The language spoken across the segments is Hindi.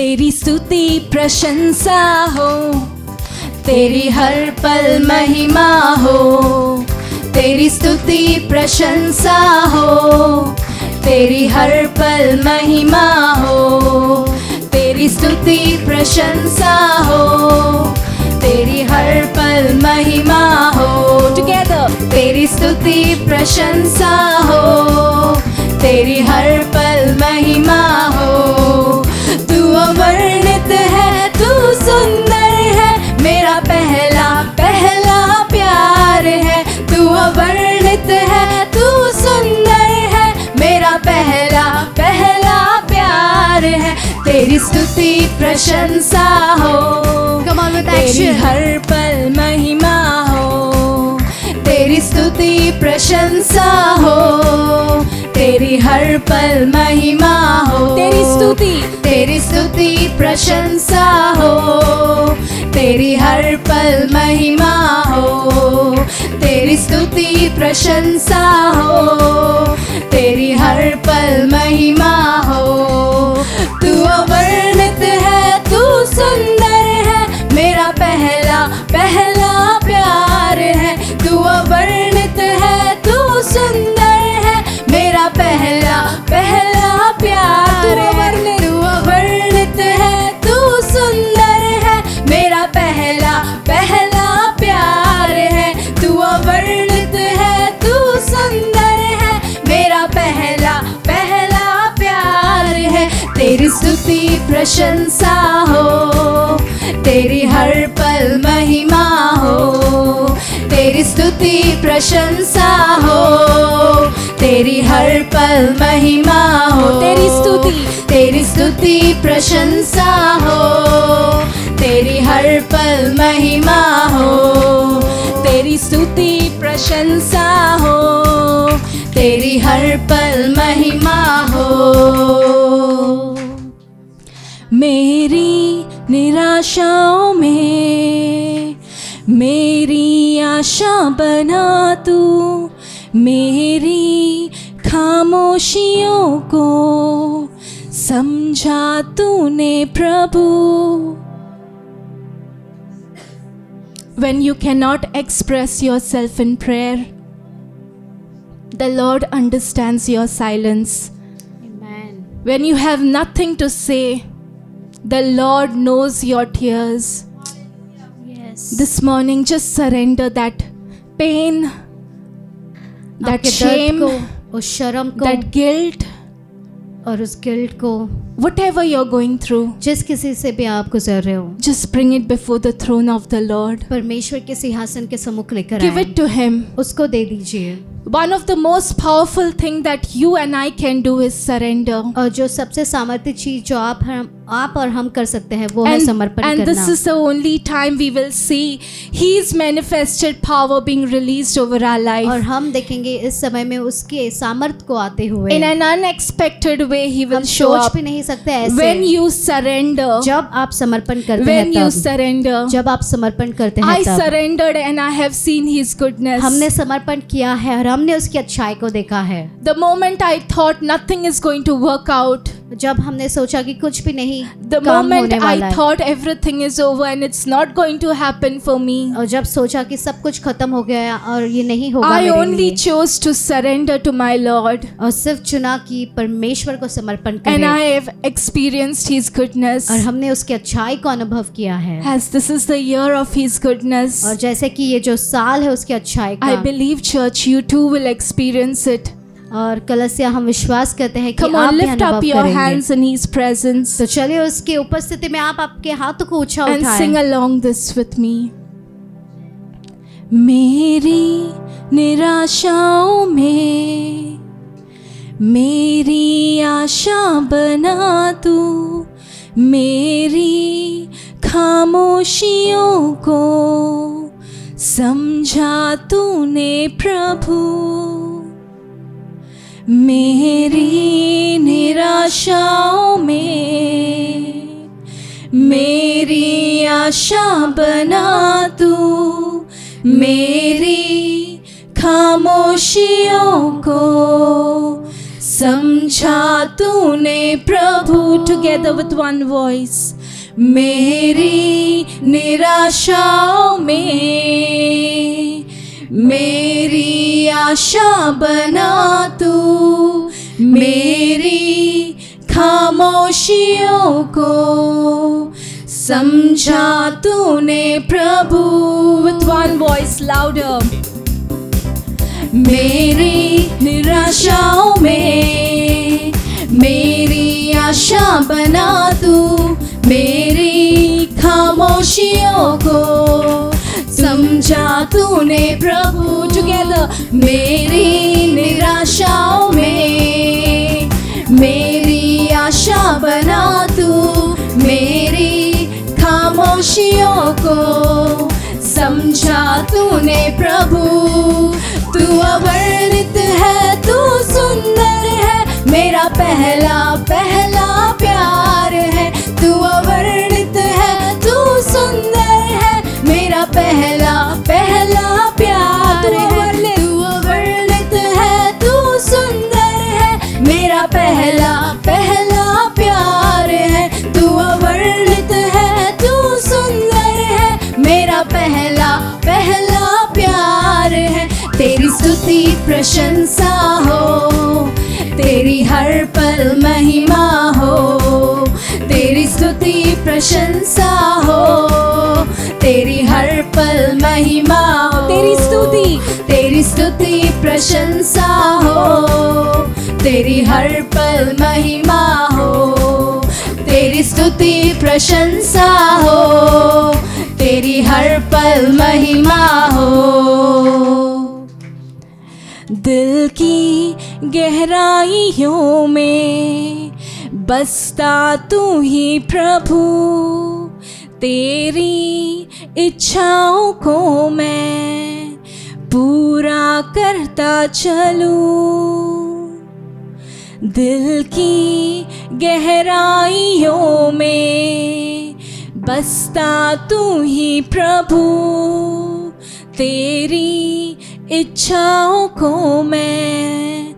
तेरी स्तुति प्रशंसा हो। तेरी हर पल महिमा हो। तेरी स्तुति प्रशंसा हो। तेरी हर पल महिमा हो। तेरी स्तुति प्रशंसा हो। तेरी हर पल महिमा हो। टुगेदर तेरी स्तुति प्रशंसा हो। तेरी हर पल महिमा हो। तू अवर्णित है तू सुंदर है मेरा पहला पहला प्यार है। तू अवर्णित है तू सुंदर है मेरा पहला पहला प्यार है। तेरी स्तुति प्रशंसा हो with तेरी हर पल महिमा हो तेरी स्तुति प्रशंसा हो। तेरी हर पल महिमा हो। तेरी स्तुति। तेरी स्तुति प्रशंसा हो। तेरी हर पल महिमा हो। तेरी स्तुति प्रशंसा हो। तेरी हर पल महिमा हो। पहला प्यार। है तू अवर्णित है, तू सुंदर है। मेरा पहला पहला प्यार है। तू अवर्णित है, तू सुंदर है। मेरा पहला पहला प्यार है। तेरी स्तुति, प्रशंसा हो। तेरी हर पल महिमा हो। तेरी स्तुति प्रशंसा हो तेरी हर पल महिमा हो तेरी स्तुति। तेरी स्तुति प्रशंसा हो तेरी हर पल महिमा हो तेरी स्तुति प्रशंसा हो तेरी हर पल महिमा हो। मेरी निराशाओं में मेरी आशा बना तू मेरी खामोशियों को समझा तूने प्रभु When you cannot express yourself in prayer, the Lord understands your silence. Amen. When you have nothing to say, the Lord knows your tears. Yes. This morning, just surrender that pain, that आपके दर्द shame, को उस शर्म को that guilt, और उस गिल्ट को whatever you're going through. जिस किसी से भी आप गुजर रहे हो Just bring it before the throne of the Lord. परमेश्वर के सिंहासन के सम्मुख लेकर Give आए it to Him. उसको दे दीजिए One of the most powerful thing that you and I can do is surrender. और जो सबसे सामर्थ्य चीज जो आप हम आप और हम कर सकते हैं वो है And, समर्पण and this करना is the only time we will see His manifested power being released over our और life. हम देखेंगे इस समय में उसके सामर्थ्य को आते हुए In an unexpected way, He हम will show सोच up. भी नहीं सकते हैं वेन यू सरेंडर जब आप समर्पण करते when हैं यू सरेंडर जब आप समर्पण करते हैं I surrendered and I have seen his goodness हमने समर्पण किया है और हमने उसकी अच्छाई को देखा है। The moment I thought nothing is going to work out जब हमने सोचा कि कुछ भी नहीं the moment I thought everything is over and it's not going to happen for me और जब सोचा कि सब कुछ खत्म हो गया और ये नहीं होगा I only choose to surrender to my lord और सिर्फ़ चुना कि परमेश्वर को समर्पण करें। And I experienced His goodness. और हमने उसकी अच्छाई को अनुभव किया है As this is the year of His goodness, और जैसे कि ये जो साल है उसकी अच्छाई I believe, church, you too will experience it. और कलसिया हम विश्वास करते हैं कि Come आप on, भी lift up your hands in His presence तो चलिए उसके उपस्थिति में आप आपके हाथों को ऊँचा and sing along this with me. मेरी निराशाओं में मेरी आशा बना तू, मेरी खामोशियों को समझा तूने प्रभु। मेरी निराशाओं में मेरी आशा बना तू, मेरी खामोशियों को समझा तूने प्रभु। टुगेदर विथ वन वॉइस मेरी निराशाओं में, मेरी आशा बना तू। मेरी खामोशियों को समझा तूने प्रभु। विथ वन वॉइस लाउडर मेरी निराशाओं में, मेरी आशा बना तू, मेरी खामोशियों को। समझा तूने प्रभु टुगेदर मेरी निराशाओं में, मेरी आशा बना तू, मेरी खामोशियों को। समझा तूने प्रभु। तू अवर्णित है तू सुंदर है। मेरा पहला पहला प्यार। तेरी हर पल महिमा हो तेरी स्तुति प्रशंसा हो तेरी हर पल महिमा हो तेरी स्तुति। तेरी स्तुति प्रशंसा हो तेरी हर पल महिमा हो तेरी स्तुति प्रशंसा हो तेरी हर पल महिमा हो। दिल की गहराइयों में बसता तू ही प्रभु। तेरी इच्छाओं को मैं पूरा करता चलूँ। दिल की गहराइयों में बसता तू ही प्रभु। तेरी इच्छाओं को मैं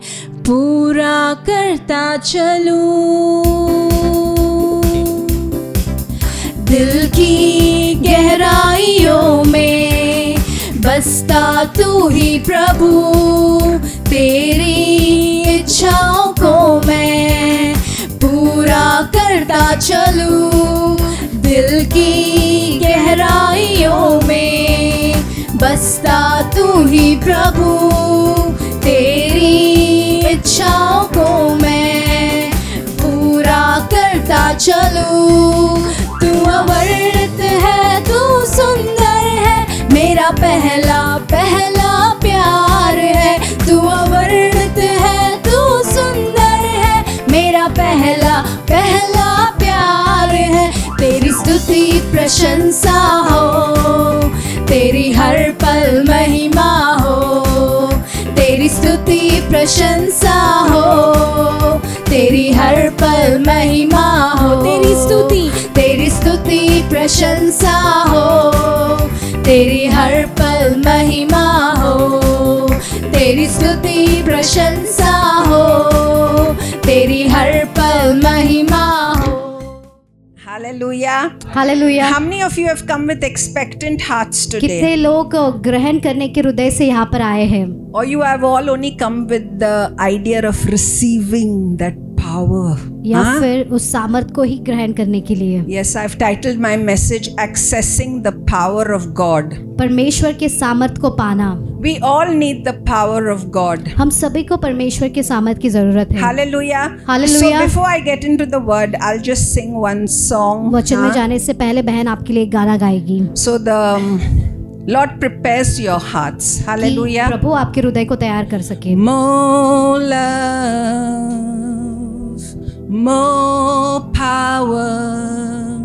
पूरा करता चलूँ। दिल की गहराइयों में बसता तू ही प्रभु। तेरी इच्छाओं को मैं पूरा करता चलूँ। दिल की गहराइयों में बसता तू ही प्रभु। तेरी इच्छाओं को मैं पूरा करता चलूँ। तू अवर्णित है, तू सुंदर है, मेरा पहला पहला प्यार है। तू अवर्णित है, तू सुंदर है, मेरा पहला पहला प्यार है। तेरी स्तुति, प्रशंसा हो। तेरी हर पल महिमा हो तेरी स्तुति प्रशंसा हो तेरी हर पल महिमा हो तेरी स्तुति। तेरी स्तुति प्रशंसा हो तेरी हर पल महिमा हो तेरी स्तुति प्रशंसा हो तेरी हर पल महिमा hallelujah how many of you have come with expectant कितने लोग ग्रहण करने के हृदय से यहाँ पर आए हैं? और you have all only come with the idea of receiving that power? या Huh? फिर उस सामर्थ को ही ग्रहण करने के लिए Yes, I've titled my message Accessing the Power of God. परमेश्वर के सामर्थ को पाना We all need the power of God. हम सभी को परमेश्वर के सामर्थ की ज़रूरत है Hallelujah. Hallelujah. So before I get into the word, I'll just sing one song. वचन में? जाने से पहले बहन आपके लिए एक गाना गाएगी So the um, Lord prepares your hearts. Hallelujah. प्रभु आपके हृदय को तैयार कर सके love, more power,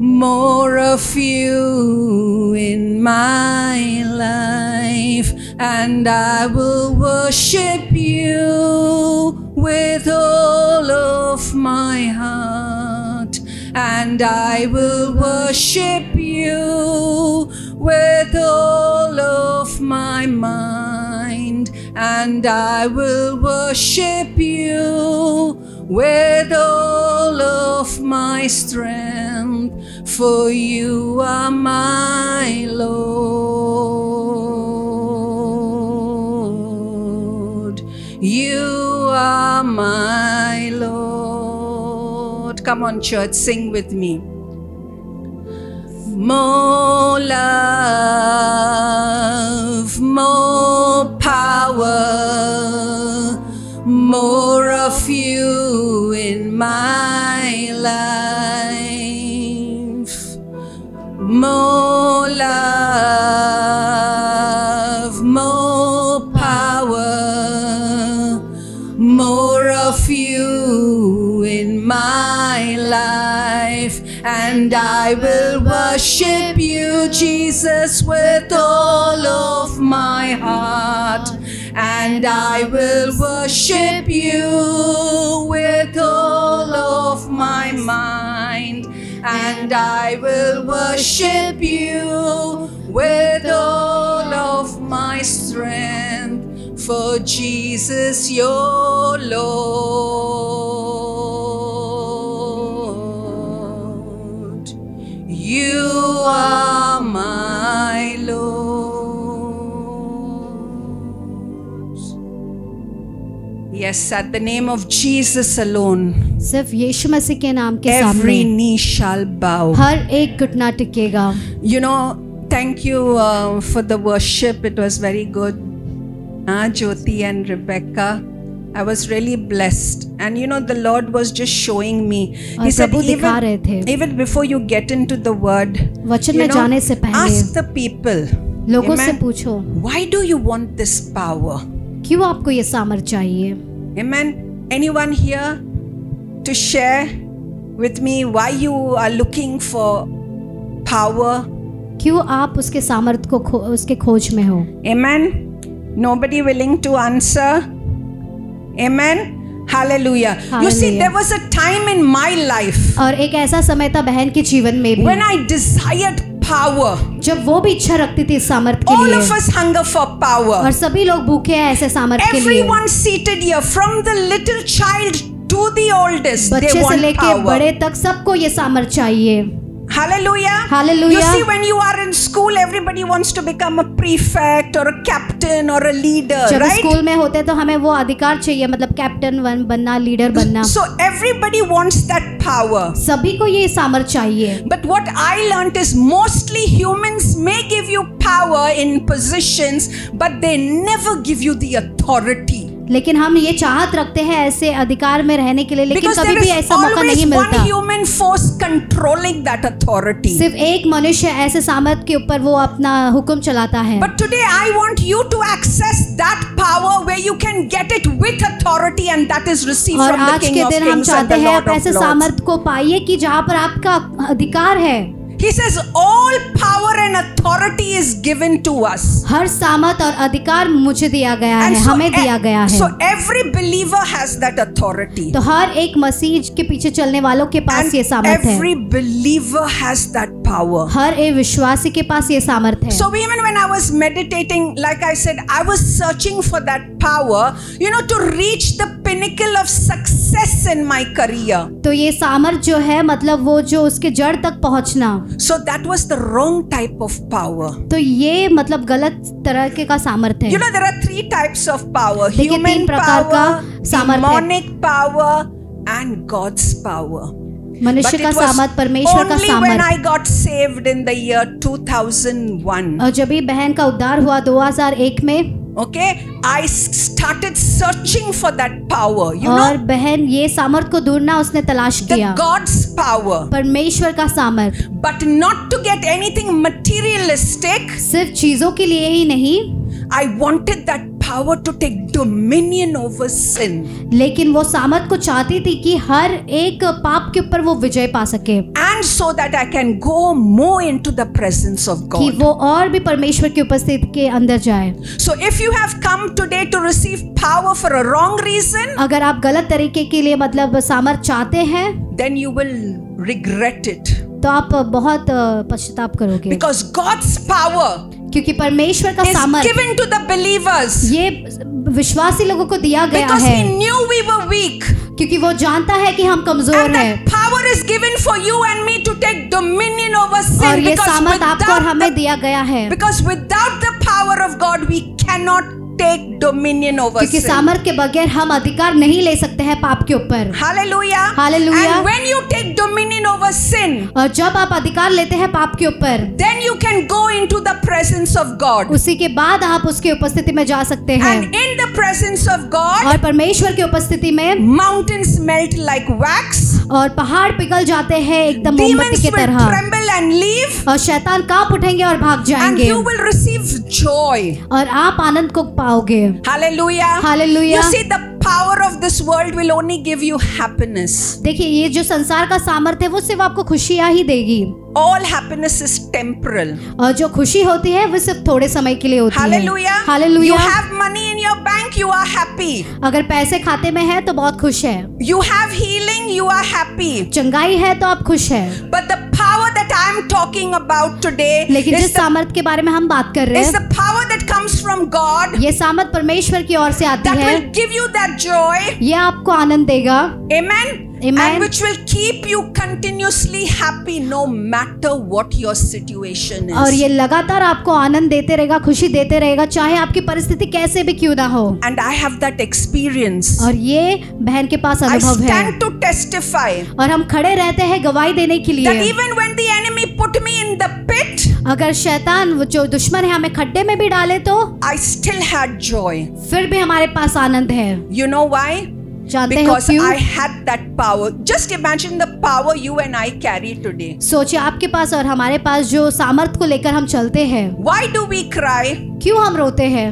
more of you in my life, and I will worship you with all of my heart, and I will worship you with all of my mind and I will worship you with all of my strength, for you are my Lord. You are my Lord. Come on, church, sing with me. More love, more power, my life. More love, more power, more of you in my life, and I will worship you, Jesus, with all of my heart. And I will worship you with all mind. And I will worship you with all of my strength. For Jesus, your Lord. You are my Lord. Yes, at the name of Jesus alone, सिर्फ यीशु मसीह के नाम के every सामने knee shall bow. हर एक घुटना टिकेगा You know, thank you uh, for the worship. It was very good. Uh, Jyoti and Rebecca. I was really blessed. And you know, the Lord was just showing me. और प्रभु दिखा रहे थे even before you get into the word, वचन you में know, जाने से पहले ask the people, लोगों से Amen. पूछो why do you want this power? क्यों आपको ये सामर्थ चाहिए Amen. Anyone here to share with me why you are looking for power? क्यों आप उसके सामर्थ को खो, उसके खोज में हो Amen. Nobody willing to answer. Amen. Hallelujah. You see, Hallelujah. there was a time in my life और एक ऐसा समय था बहन के जीवन में भी when I desired power. जब वो भी इच्छा रखती थी सामर्थ के All of us hunger for power. और सभी लोग भूखे हैं ऐसे सामर्थ के लिए Everyone seated here, from the little child to the oldest, they बच्चे से लेके बड़े तक सबको ये सामर्थ चाहिए Hallelujah. Hallelujah. You see, when you are in school, everybody wants to become a prefect or a captain or a leader, जब right? स्कूल में होते हैं तो हमें वो अधिकार चाहिए मतलब कैप्टन बन बनना लीडर बनना So everybody wants that power. सभी को ये सामर्थ चाहिए But what I learned is mostly humans may give you power in positions, but they never give you the authority. लेकिन हम ये चाहत रखते हैं ऐसे अधिकार में रहने के लिए लेकिन Because कभी भी ऐसा मौका नहीं मिलता। सिर्फ़ एक मनुष्य ऐसे सामर्थ के ऊपर वो अपना हुक्म चलाता है। But today I want you to access that power where you can get it with authority and that is received from the king हम चाहते हैं आप ऐसे सामर्थ को पाइए की जहाँ पर आपका अधिकार है। He says all power and authority is given to us. हर सामर्थ और अधिकार मुझे दिया गया है so, हमें दिया e- गया है so every believer has that authority. तो हर एक मसीह के पीछे चलने वालों के पास And ये सामर्थ है every believer has that power. हर एक विश्वासी के पास ये सामर्थ है So even when I was meditating, like I said, I was searching for that power, you know, to reach the pinnacle of success in my career. तो ये सामर्थ जो है मतलब वो जो उसके जड़ तक पहुँचना So that was the wrong type of power. तो ये मतलब गलत तरह के का सामर्थ You know, there are three types of power human power, सामर्थ्य है। demonic power, and God's power. मनुष्य का सामर्थ परमेश्वर का सामर्थ। और जब ही बहन का उद्धार हुआ 2001 में okay I started searching for that power और बहन ये सामर्थ को ढूंढना उसने तलाश किया। गॉड्स पावर परमेश्वर का सामर्थ। But not to get anything materialistic सिर्फ़ चीज़ों के लिए ही नहीं I wanted that power to take dominion over sin. लेकिन वो सामर्थ को चाहती थी कि हर एक पाप के ऊपर वो विजय पा सके And so that I can go more into the presence of कि वो और भी परमेश्वर की उपस्थिति के अंदर जाए So if you have come today to receive power for a wrong reason, अगर आप गलत तरीके के लिए मतलब सामर्थ चाहते हैं then you will regret it. तो आप बहुत पश्चाताप करोगे Because God's power क्योंकि परमेश्वर का सामर्थ्य गिवन टू द बिलीवर्स ये विश्वासी लोगों को दिया गया है। न्यू वी वीक क्योंकि वो जानता है कि हम कमज़ोर हैं। Power is given for you and me to take dominion over sin और ये सामर्थ्य आपको और हमें दिया गया है। Because without the power of God we can not take dominion over क्योंकि सामर्थ्य के बगैर हम अधिकार नहीं ले सकते हैं पाप के ऊपर। Hallelujah hallelujah when you take dominion over sin और जब आप अधिकार लेते हैं पाप के ऊपर then you can go into the presence of God उसी के बाद आप उसकी उपस्थिति में जा सकते हैं। In the presence of God और परमेश्वर की उपस्थिति में माउंटेन मेल्ट लाइक वैक्स और पहाड़ पिघल जाते हैं एकदम मोमबत्ती की तरह। और शैतान काँप उठेंगे और भाग जाएँगे। और आप आनंद को पाओगे power of this world will only give you happiness देखिए ये जो संसार का सामर्थ्य है वो सिर्फ़ आपको खुशियाँ ही देगी ऑल हैप्पीनेस इज़ टेम्परल और जो खुशी होती है वो सिर्फ़ थोड़े समय के लिए होती Hallelujah. है। Hallelujah. You have money your bank, you are happy. अगर पैसे खाते में है तो बहुत खुश है You have healing, you are happy. चंगाई है तो आप खुश है But the power that I am talking about today लेकिन जिस सामर्थ के बारे में हम बात कर रहे is हैं the power that comes from God ये सामर्थ परमेश्वर की ओर से आती that है will give you that joy. ये आपको आनंद देगा Amen. Amen. And which will keep you continuously happy no matter what your situation is. और ये लगातार आपको आनंद देते रहेगा खुशी देते रहेगा चाहे आपकी परिस्थिति कैसे भी क्यों ना हो And I have that experience. और ये बहन के पास अनुभव है stand to testify और हम खड़े रहते हैं गवाही देने के that लिए even when the enemy put me in the pit, अगर शैतान वो जो दुश्मन है हमें खड्डे में भी डाले तो I still had joy. फिर भी हमारे पास आनंद है You know why? जानते हो Because क्यों I had that power. Just imagine the power you and I carry today. सोचिए आपके पास और हमारे पास जो सामर्थ को लेकर हम चलते हैं Why do we cry क्यों हम रोते हैं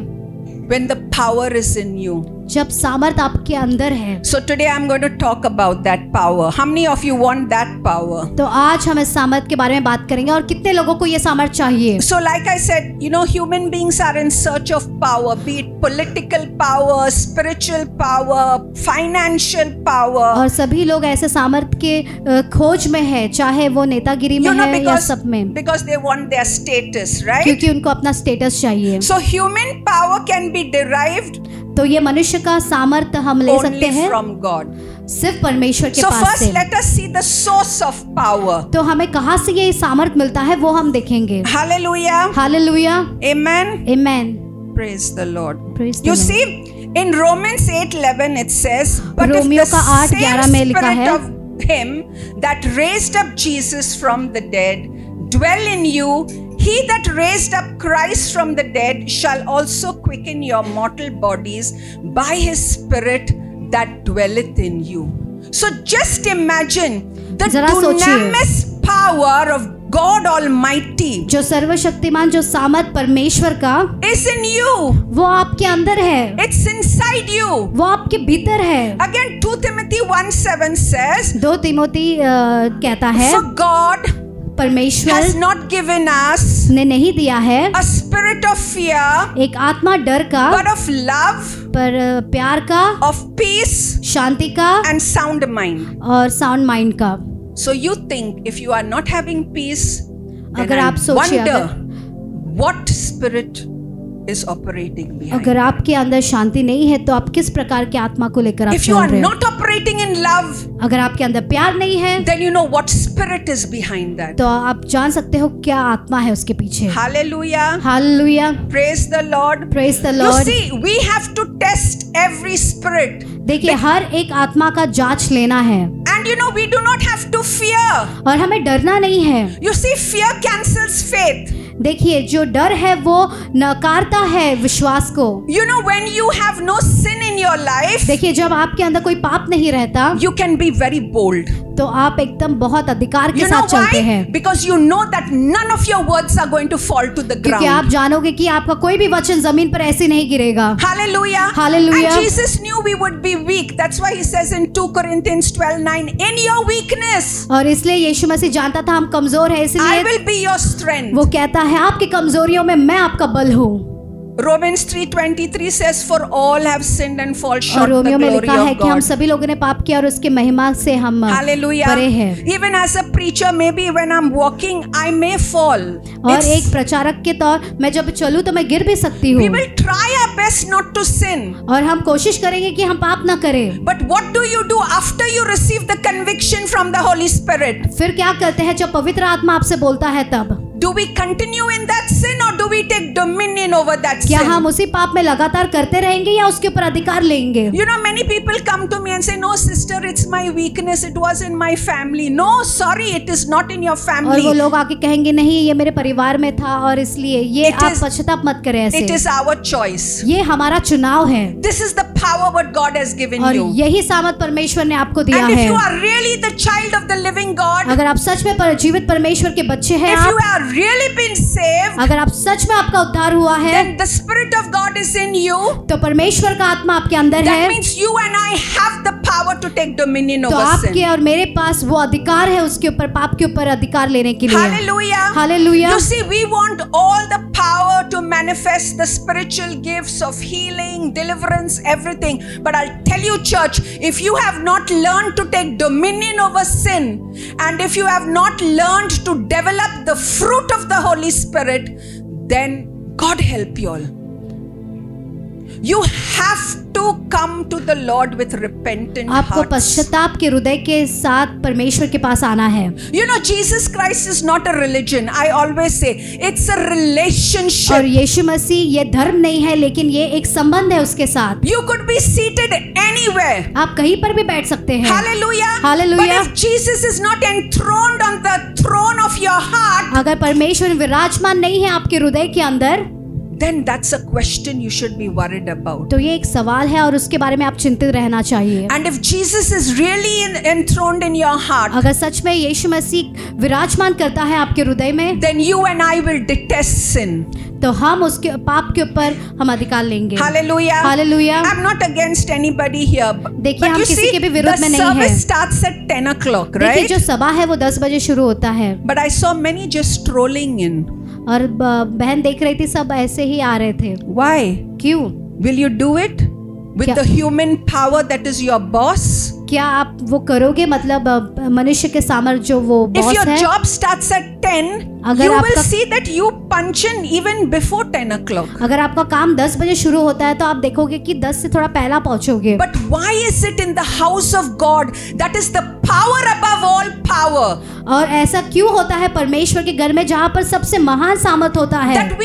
when the power is in you? जब सामर्थ आपके अंदर है। So today I am going to talk about that power how many of you want that power तो आज हम इस सामर्थ के बारे में बात करेंगे और कितने लोगों को यह सामर्थ चाहिए? So like I said you know human beings are in search of power be it political power spiritual power financial power और सभी लोग ऐसे सामर्थ के खोज में है चाहे वो नेतागिरी में है या सब में। Because they want their status right क्योंकि उनको अपना स्टेटस चाहिए। So human power can be derived तो ये मनुष्य का सामर्थ हम ले सकते हैं from God. सिर्फ़ परमेश्वर के So, पास first, से let us see the source of power. तो हमें कहाँ से ये सामर्थ मिलता है वो हम देखेंगे Hallelujah. Hallelujah Amen. Amen Praise the Lord. Praise the You Lord. see, in Romans 8:11 it says, "But if the का आठ same ग्यारह में लिखा spirit है, of him that raised up Jesus from the dead dwell in you, he that raised up Christ from the dead shall also quicken your mortal bodies by his spirit that dwelleth in you." So just imagine the dunamis power of God Almighty जो सर्वशक्तिमान जो सामर्थ परमेश्वर का is in you. वो आपके अंदर है It's inside you. वो आपके भीतर है Again, 2 Timothy 1 7 says, दो तिमोती अ, कहता है For God परमेश्वर नॉट गिवन आस ने नहीं दिया है। स्पिरिट ऑफ़ फियर एक आत्मा डर का ऑफ़ लव पर प्यार का ऑफ़ पीस शांति का एंड साउंड माइंड और साउंड माइंड का। So you think if you are not having peace अगर आप सोचिए what spirit is operating behind. अगर आपके अंदर शांति नहीं है तो आप किस प्रकार की आत्मा को लेकर आप If you चल are रहे हैं not operating in love, अगर आपके अंदर प्यार नहीं है then you know what spirit is behind that. तो आप जान सकते हो क्या आत्मा है उसके पीछे Hallelujah. Hallelujah Praise the Lord. Praise the You see, we have to test every spirit. देखिए हर एक आत्मा का जाँच लेना है And you know, we do not have to fear. और हमें डरना नहीं है You see, fear cancels faith. देखिए जो डर है वो नकारता है विश्वास को। You know when you have no sin in your life देखिए जब आपके अंदर कोई पाप नहीं रहता you can be very bold तो आप एकदम बहुत अधिकार के you साथ चलते हैं। Because you know that none of your words are going to fall to the ground आप जानोगे कि आपका कोई भी वचन ज़मीन पर ऐसे नहीं गिरेगा। हालेलुया हालेलुया एंड लुया knew we would be weak. That's why he says in 2 Corinthians 12 9, in your weakness, और इसलिए यीशु मसीह जानता था हम कमज़ोर है I will be your strength. वो कहता है आपकी कमजोरियों में मैं आपका बल हूँ Romans 3:23 says for all have sinned and fall और short the रोमियो में लिखा है कि हम सभी लोगों ने पाप किया और उसके महिमा से हम Hallelujah. परे हैं Even as a preacher maybe when I'm walking I may fall. और It's- एक प्रचारक के तौर मैं जब चलूँ तो मैं गिर भी सकती हूँ we will try our best not to sin. और हम कोशिश करेंगे कि हम पाप ना करें But what do you do after you receive the conviction from the Holy Spirit? फिर क्या करते हैं जब पवित्र आत्मा आपसे बोलता है तब Do we continue in that sin or do we take dominion over that sin? क्या हम उसी पाप में लगातार करते रहेंगे या उसके ऊपर अधिकार लेंगे You know, many people come to me and say, No, sister, it's my weakness. It was in my family. No, sorry, it is not in your family. और वो लोग आके कहेंगे नहीं ये मेरे परिवार में था और इसलिए ये It आप पश्चाताप मत करें ऐसे. It is our choice. ये हमारा चुनाव है। This is the power what God is given और यही सामत परमेश्वर ने आपको दिया है। Child of the living God अगर आप सच में पर जीवित परमेश्वर के बच्चे हैं इफ़ यू आर अगर आप सच में आपका उद्धार हुआ है the spirit of God is in you तो परमेश्वर का आत्मा आपके अंदर है। पावर टू टेक डोमिनियन तो आपके और मेरे पास वो अधिकार है उसके ऊपर पाप के ऊपर अधिकार लेने के लिए। Hallelujah hallelujah we want all the power to manifest the spiritual gift of healing, deliverance, everything. But I'll tell you, church, if you have not learned to take dominion over sin, and if you have not learned to develop the fruit of the Holy Spirit, then God help you all. You have to come to the lord with repentant आपको पश्चाताप के हृदय के साथ परमेश्वर के पास आना है। You know Jesus Christ is not a religion I always say it's a relationship और यीशु मसीह ये धर्म नहीं है लेकिन ये एक संबंध है उसके साथ। You could be seated anywhere आप कहीं पर भी बैठ सकते हैं। Hallelujah hallelujah Jesus is not enthroned on the throne of your heart अगर परमेश्वर विराजमान नहीं है आपके हृदय के अंदर then that's a question you should be worried about. तो ये एक सवाल है और उसके बारे में आप चिंतित रहना चाहिए And if Jesus is really in, enthroned in your heart, अगर सच में यीशु मसीह विराजमान करता है आपके हृदय में then you and I will detest sin. तो हम उसके पाप के ऊपर हम अधिकार लेंगे Hallelujah. Hallelujah I'm not against anybody here. but- देखिए, हम किसी see, के भी विरोध में नहीं हैं। service starts at 10 o'clock, देखिए right? जो सभा है वो दस बजे शुरू होता है But I saw many just strolling in. और बहन देख रही थी सब ऐसे ही आ रहे थे। Why Q? Will you do it with human power that is your boss क्या आप वो करोगे? मतलब मनुष्य के सामर्थ जो वो बॉस है। जॉब स्टार्ट एट 10 अगर you will see that you punch even before 10 o'clock. अगर आपका काम 10 बजे शुरू होता है तो आप देखोगे कि 10 से थोड़ा पहला पहुंचोगे। But why is it in the house of God that is the power above all power और ऐसा क्यों होता है परमेश्वर के घर में जहाँ पर सबसे महान सामर्थ होता है? दैट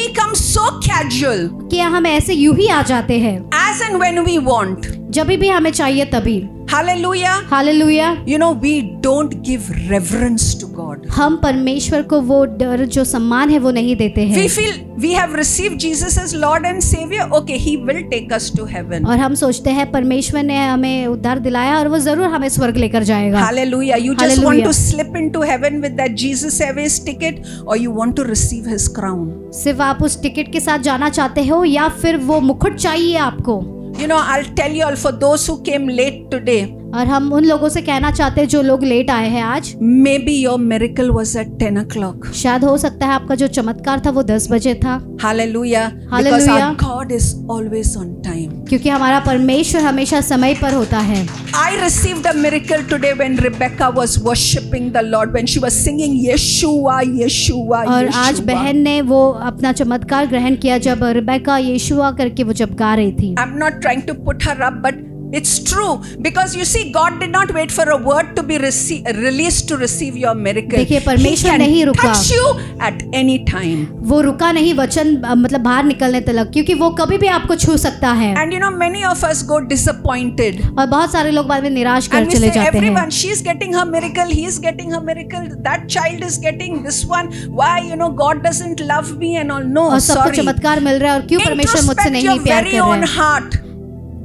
कि हम ऐसे यू ही आ जाते हैं। As and when we want जब भी हमें चाहिए तभी। Hallelujah hallelujah you know we don't give reverence to God हम परमेश्वर को वो डर जो सम्मान है वो नहीं देते हैं। We feel we have receive Jesus as lord and saviour okay he will take us to heaven और हम सोचते हैं परमेश्वर ने हमें उद्धार दिलाया और वो ज़रूर हमें स्वर्ग लेकर जाएगा। Hallelujah you just want to slip into heaven with that Jesus saves ticket और you want to receive his crown सिर्फ़ आप उस टिकट के साथ जाना चाहते हो या फिर वो मुकुट चाहिए आपको? You know I tell you all for those came late today और हम उन लोगों से कहना चाहते हैं जो लोग लेट आए हैं आज। Maybe your miracle was at ten o'clock शायद हो सकता है आपका जो चमत्कार था वो दस बजे था। हाल हाल लुया God is always on time क्योंकि हमारा परमेश्वर हमेशा समय पर होता है I received a miracle today when Rebecca was worshiping the Lord, when she was singing Yeshua, Yeshua, और आज बहन ने वो अपना चमत्कार ग्रहण किया जब रिबेका यीशुआ करके वो जब गा रही थी I'm not trying to put her up, but it's true because you see, God did not wait for a word to be rece- released to receive your miracle. देखिए, He परमेश्वर can नहीं रुका। touch you at any time. वो रुका नहीं वचन अ, मतलब बाहर निकलने तक क्योंकि वो कभी भी आपको छू सकता है And you know, many of us go disappointed. और बहुत सारे लोग बाद में निराश कर And we चले say, जाते हैं everyone, she's getting her miracle, he's getting her miracle, that child is getting this one. Why, you know, God doesn't love me and all. No, और सबको sorry. चमत्कार मिल रहा है और क्यों परमेश्वर मुझसे Introspect नहीं your प्यार very कर own रहे हैं heart.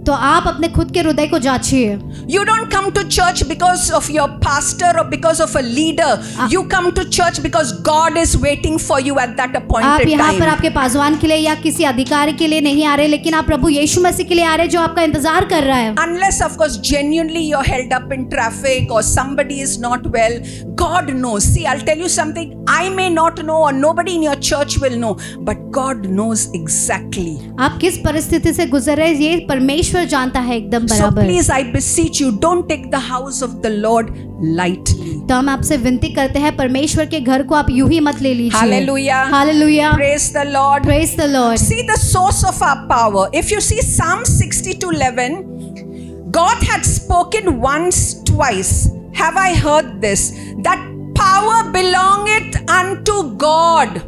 तो आप अपने खुद के हृदय को जांचिए। You don't come to church because of your pastor और because of a leader you come to church because God is waiting for you at that appointed आप यहाँ पर आपके पासवान के लिए या किसी अधिकारी के लिए नहीं आ रहे लेकिन आप प्रभु यीशु मसीह के लिए आ रहे जो आपका इंतज़ार कर रहा है। Unless of course genuinely genuinely held up in traffic और somebody is not well God know see I tell you something I may not know और nobody in your church will know but God knows exactly आप किस परिस्थिति से गुजर रहे ये परमेश्वर परमेश्वर जानता है एकदम बराबर। Please I beseech you don't take the house of the lord lightly तो हम आपसे विनती करते हैं परमेश्वर के घर को आप यू ही मत ले लीजिए। Hallelujah hallelujah praise the lord praise the lord see the source of our power if you see psalm 62:11 God had spoken once twice. Have i heard this? That power belongeth unto god.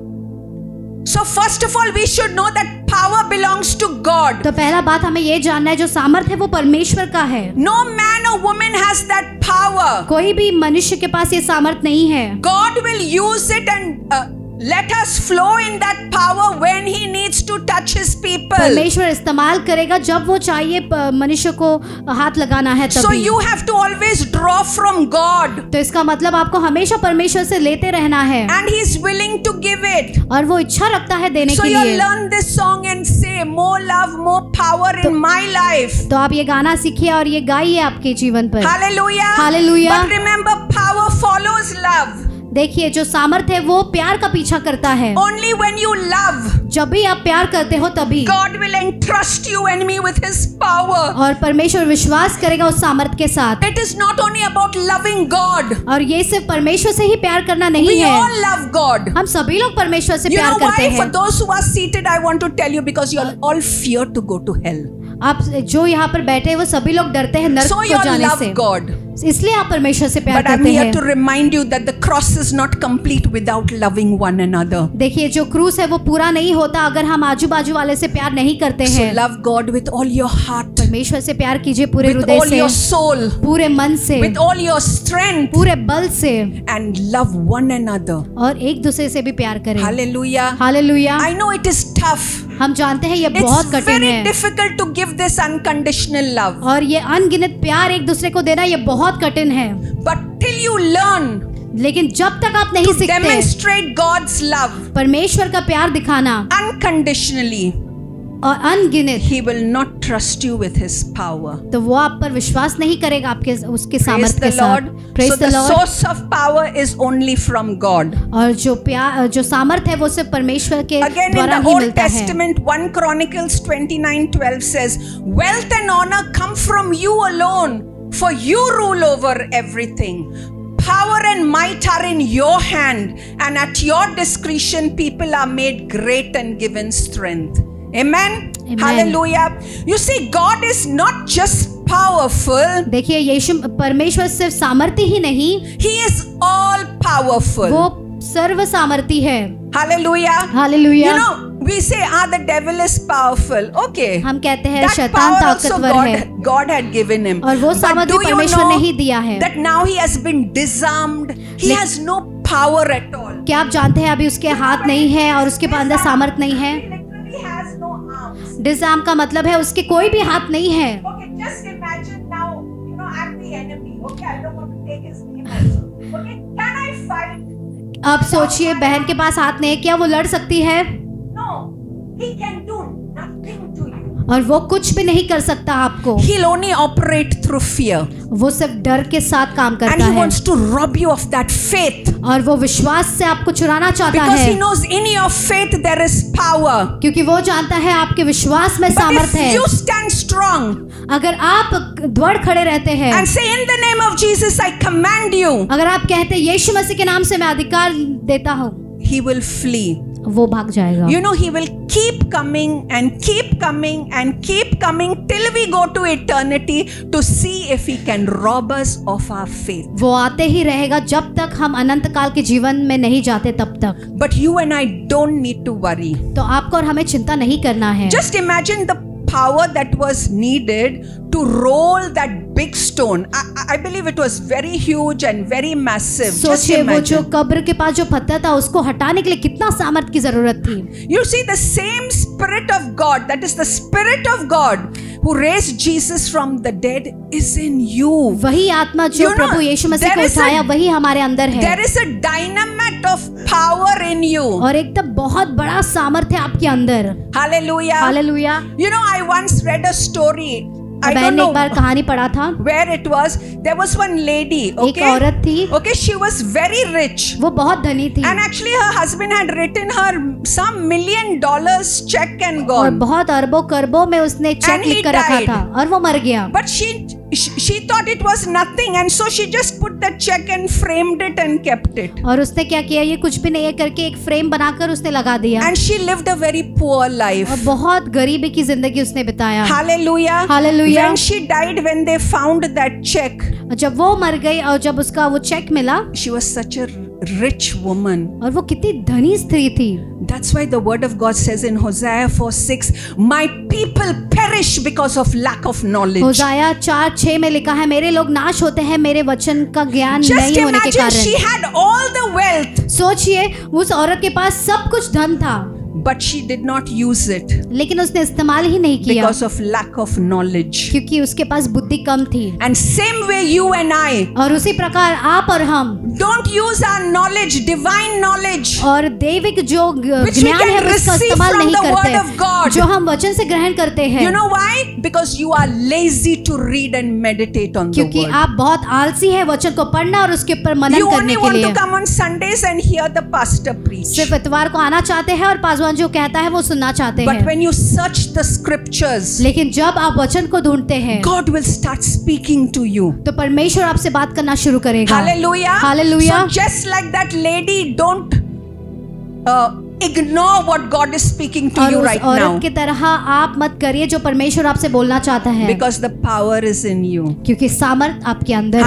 So, first of all, we should know that power belongs to God. तो पहला बात हमें ये जानना है जो सामर्थ है वो परमेश्वर का है No man or woman has that power. कोई भी मनुष्य के पास ये सामर्थ नहीं है God will use it and uh, let us flow in that power when He needs to touch His people. परमेश्वर इस्तेमाल करेगा जब वो चाहिए मनुष्य को हाथ लगाना है So, तभी you have to always draw from God. तो इसका मतलब आपको हमेशा परमेश्वर से लेते रहना है and he's willing to give it. और वो इच्छा रखता है देने So के you लिए learn this song and say, More love, more power in my life. तो आप ये गाना सीखिए और ये गाइए आपके जीवन पर Hallelujah. Hallelujah. But remember, power follows love. देखिए जो सामर्थ्य है वो प्यार का पीछा करता है। ओनली वेन यू लव जब भी आप प्यार करते हो तभी। God will and trust you and me with his power और परमेश्वर विश्वास करेगा उस सामर्थ के साथ। It is not only about loving God और ये सिर्फ़ परमेश्वर से ही प्यार करना नहीं We है। लव गॉड हम सभी लोग परमेश्वर से you प्यार करते हैं। For seated I want to tell you because you are all fear to go to hell आप जो यहाँ पर बैठे हैं वो सभी लोग डरते हैं नर्क so को जाने से। गॉड इसलिए आप परमेश्वर से प्यार करते हैं। To remind you that the cross is not complete without loving देखिए जो क्रूस है वो पूरा नहीं होता अगर हम आजू बाजू वाले से प्यार नहीं करते हैं। Love God with all your heart परमेश्वर से प्यार कीजिए पूरे हृदय से योर सोल पूरे मन से विद ऑल योर स्ट्रेंथ पूरे बल से। एंड लव वन अनदर और एक दूसरे से भी प्यार करें। Hallelujah hallelujah I know it is tough हम जानते हैं ये It's बहुत कठिन है। Difficult to give this unconditional love और ये अनगिनत प्यार एक दूसरे को देना ये बहुत कठिन है। बट टिल यू लर्न लेकिन जब तक आप नहीं सीखते परमेश्वर का प्यार दिखाना अनकंडीशनली और अनगिनत He will not trust you with His power. तो वो आप पर विश्वास नहीं करेगा आपके उसके Praise सामर्थ the के साथ Lord. Praise So the the Lord. source of power is only from God. और जो प्यार जो सामर्थ है वो सिर्फ़ परमेश्वर के Again in द्वारा the ही Old मिलता है Testament, 1 Chronicles 29:12 says, Wealth and honor come from you alone, for you rule over everything. Power and might are in your hand, and at your discretion, people are made great and given strength. Amen. Amen. Hallelujah. You see, God is not just powerful, देखिए यीशु परमेश्वर सिर्फ़ सामर्थ्य ही नहीं He is all powerful. वो सर्व सामर्थी है Hallelujah. Hallelujah. You know, we say, ah, the devil is powerful. Okay. हम कहते हैं शैतान ताकतवर है God had given him. और वो सामर्थ्य परमेश्वर ने ही दिया है that now he has been disarmed? He has no power at all. क्या आप जानते हैं अभी उसके हाथ नहीं है और उसके अंदर सामर्थ नहीं है डिजाम का मतलब है उसके कोई भी हाथ नहीं है। आप सोचिए बहन के पास हाथ नहीं है क्या वो लड़ सकती है? No, और वो कुछ भी नहीं कर सकता आपको He'll only operate through fear. वो सिर्फ़ डर के साथ काम करता And he है wants to rob you of that faith. और वो विश्वास से आपको चुराना चाहता Because है he knows in your faith there is power. क्योंकि वो जानता है आपके विश्वास में But सामर्थ है you stand strong अगर आप दृढ़ खड़े रहते हैं and say, In the name of Jesus, I command you, अगर आप कहते यीशु मसीह के नाम से मैं अधिकार देता हूँ he will flee. वो भाग जाएगा। You know he will keep coming and keep coming and keep coming till we go to eternity to see if he can rob of our faith वो आते ही रहेगा जब तक हम अनंत काल के जीवन में नहीं जाते तब तक। But you and I don't need to worry तो आपको और हमें चिंता नहीं करना है। Just imagine the power that was needed to roll that big stone. I, I believe it was very huge and very massive. सोचिए वो जो कब्र के पास जो पत्थर था उसको हटाने के लिए कितना सामर्थ की ज़रूरत थी You see, the same Spirit of God, that is the Spirit of God, who raised Jesus from the dead is in you. वही आत्मा जो You know, प्रभु यीशु मसीह को उठाया वही हमारे अंदर है There is a dynamite of power in you. और एकदम बहुत बड़ा सामर्थ्य आपके अंदर Hallelujah. Hallelujah You know, I once read a story. मैंने एक बार कहानी पढ़ा था। Where it was there was one lady एक औरत थी। Okay she was very rich वो बहुत धनी थी। And actually her husband had written her some million dollar cheque and go बहुत अरबों करबों में उसने चेक लिख कर रखा था और वो मर गया। But she she thought it was nothing, and so she just put the check and framed it and kept it. और उसने क्या किया ये कुछ भी नहीं है करके एक फ्रेम बनाकर उसने लगा दिया And she lived a very poor life. और बहुत गरीबी की ज़िंदगी उसने बिताया Hallelujah. Hallelujah. When she died, when they found that check, जब वो मर गई और जब उसका वो चेक मिला she was such a rich woman. और वो कितनी धनी स्त्री थी That's why the word of God says in Hosea 4 6, My people perish because of lack of knowledge. होजाया चार छह में लिखा है मेरे लोग नाश होते हैं मेरे वचन का ज्ञान नहीं होने के imagine she कारण had all the wealth, सोचिए उस औरत के पास सब कुछ धन था but she did not use it लेकिन उसने इस्तेमाल ही नहीं किया because of lack of knowledge. क्योंकि उसके पास बुद्धि कम थी And same way, you and I और उसी प्रकार आप और हम don't use our knowledge, divine knowledge, और दैविक जो ज्ञान है उसका इस्तेमाल नहीं करते जो हम वचन से ग्रहण करते हैं You know why? Because you are lazy to read and meditate on the क्योंकि. आप बहुत आलसी है वचन को पढ़ना और उसके ऊपर मनन करने के want लिए to come on Sundays and hear the pastor preach. सिर्फ़ इतवार को आना चाहते हैं और नौजवान जो कहता है वो सुनना चाहते हैं। बट लेकिन जब आप वचन को ढूंढते हैं God will start speaking to you तो परमेश्वर आपसे बात करना शुरू करेगा। Hallelujah hallelujah so just like that lady don't ignore what God is speaking to you right और की तरह आप मत करिए जो परमेश्वर आपसे बोलना चाहता है। Because the power is in you क्योंकि सामर्थ आपके अंदर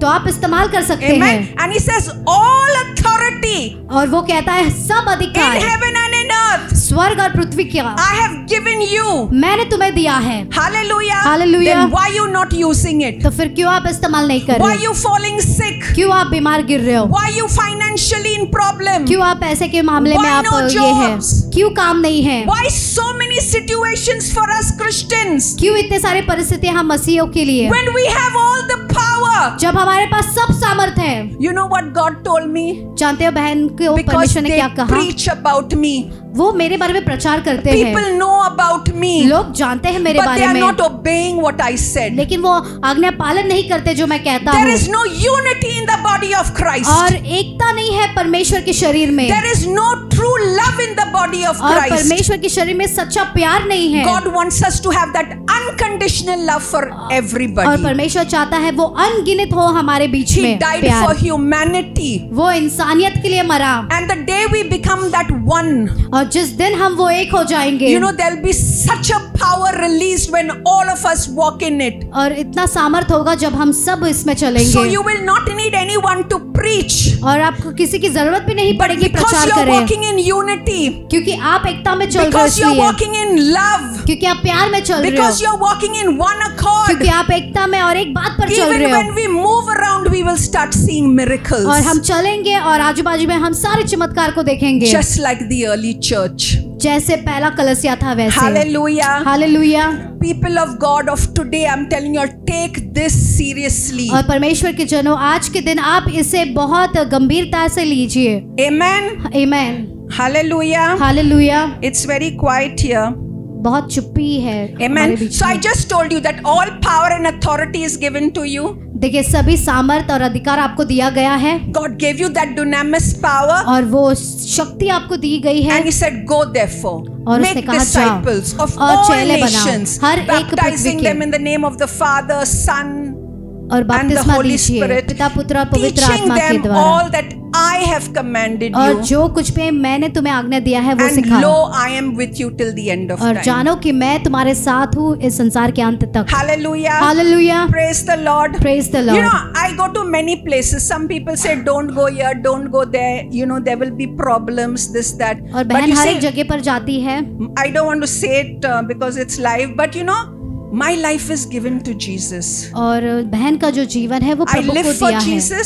तो आप इस्तेमाल कर सकते हैं। And he says all authority और वो कहता है सब अधिकार स्वर्ग और पृथ्वी क्या आई हैव गिवन यू मैंने तुम्हें दिया है। Hallelujah hallelujah why you not using it तो फिर क्यों आप इस्तेमाल नहीं कर रहे? व्हाई यू फॉलिंग सिक क्यों आप बीमार गिर रहे हो? Why you financially in problem क्यों आप ऐसे के मामले में आप no ये है क्यों काम नहीं है Why so many situations for us Christians? क्यों इतने सारे परिस्थितियाँ हम मसीहों के लिए When we have all the power. Power जब हमारे पास सब सामर्थ है। You know what God told me जानते हो बहन के परमेश्वर ने क्या कहा? प्रीच अबाउट मी वो मेरे बारे में प्रचार करते People हैं। नो अबाउट मी लोग जानते हैं मेरे बारे में। Not obeying what I said लेकिन वो आज्ञा पालन नहीं करते जो मैं कहता हूँ। No unity in the body of Christ और एकता नहीं है परमेश्वर के शरीर में। There is no true love in the body of और Christ. परमेश्वर के शरीर में सच्चा प्यार नहीं है God wants us to have that unconditional love for और everybody. परमेश्वर चाहता है वो अनगिनत हो हमारे बीच He में died प्यार for humanity. वो इंसानियत के लिए मरा And the day we become that one, और जिस दिन हम वो एक हो जाएंगे you know, there'll be such a power released when all of us walk in it. और इतना सामर्थ होगा जब हम सब इसमें So चलेंगे you will not need anyone to preach. और आपको किसी की ज़रूरत भी नहीं पड़ेगी प्रचार करें walking in unity, क्योंकि आप एकता में चल रहे हो because you're walking in love, क्योंकि आप प्यार में चल रहे because you're walking in one accord, क्योंकि आप एकता में और एक बात पर चल रहे हो when we move around, we will start seeing miracles. और हम चलेंगे और आजू बाजू में हम सारे चमत्कार को देखेंगे Just like the early church. जैसे पहला कलसिया था वैसे। Hallelujah hallelujah people of God of today I am telling you take this seriously और परमेश्वर के जनों आज के दिन आप इसे बहुत गंभीरता से लीजिए। Amen amen hallelujah hallelujah it's very quiet here बहुत चुप्पी है Amen. So I just told you that all power and authority is given to you. देखिए सभी सामर्थ और अधिकार आपको दिया गया है God gave you that dunamis power. और वो शक्ति आपको दी गई है And he said, Go therefore, और उसने कहा, disciples of और all nations, हर एक baptizing them in the name of the Father, Son, और बपतिस्मा दीजिए पिता पुत्र और पवित्र आत्मा के द्वारा all that I have commanded और you. जो कुछ भी मैंने तुम्हें आज्ञा दिया है वो And सिखाओ lo, I am with you till the end of और time. जानो कि मैं तुम्हारे साथ हूँ इस संसार के अंत तक Hallelujah. Hallelujah Praise the Lord. Praise the You Lord know, I go to many places. Some people say, don't go here, don't go there. You know, there will be problems, this, that. और बहन हर एक जगह पर जाती है I don't want to say it uh, because it's live, but you my life is given to Jesus और बहन का जो जीवन है वो प्रभु को दिया है।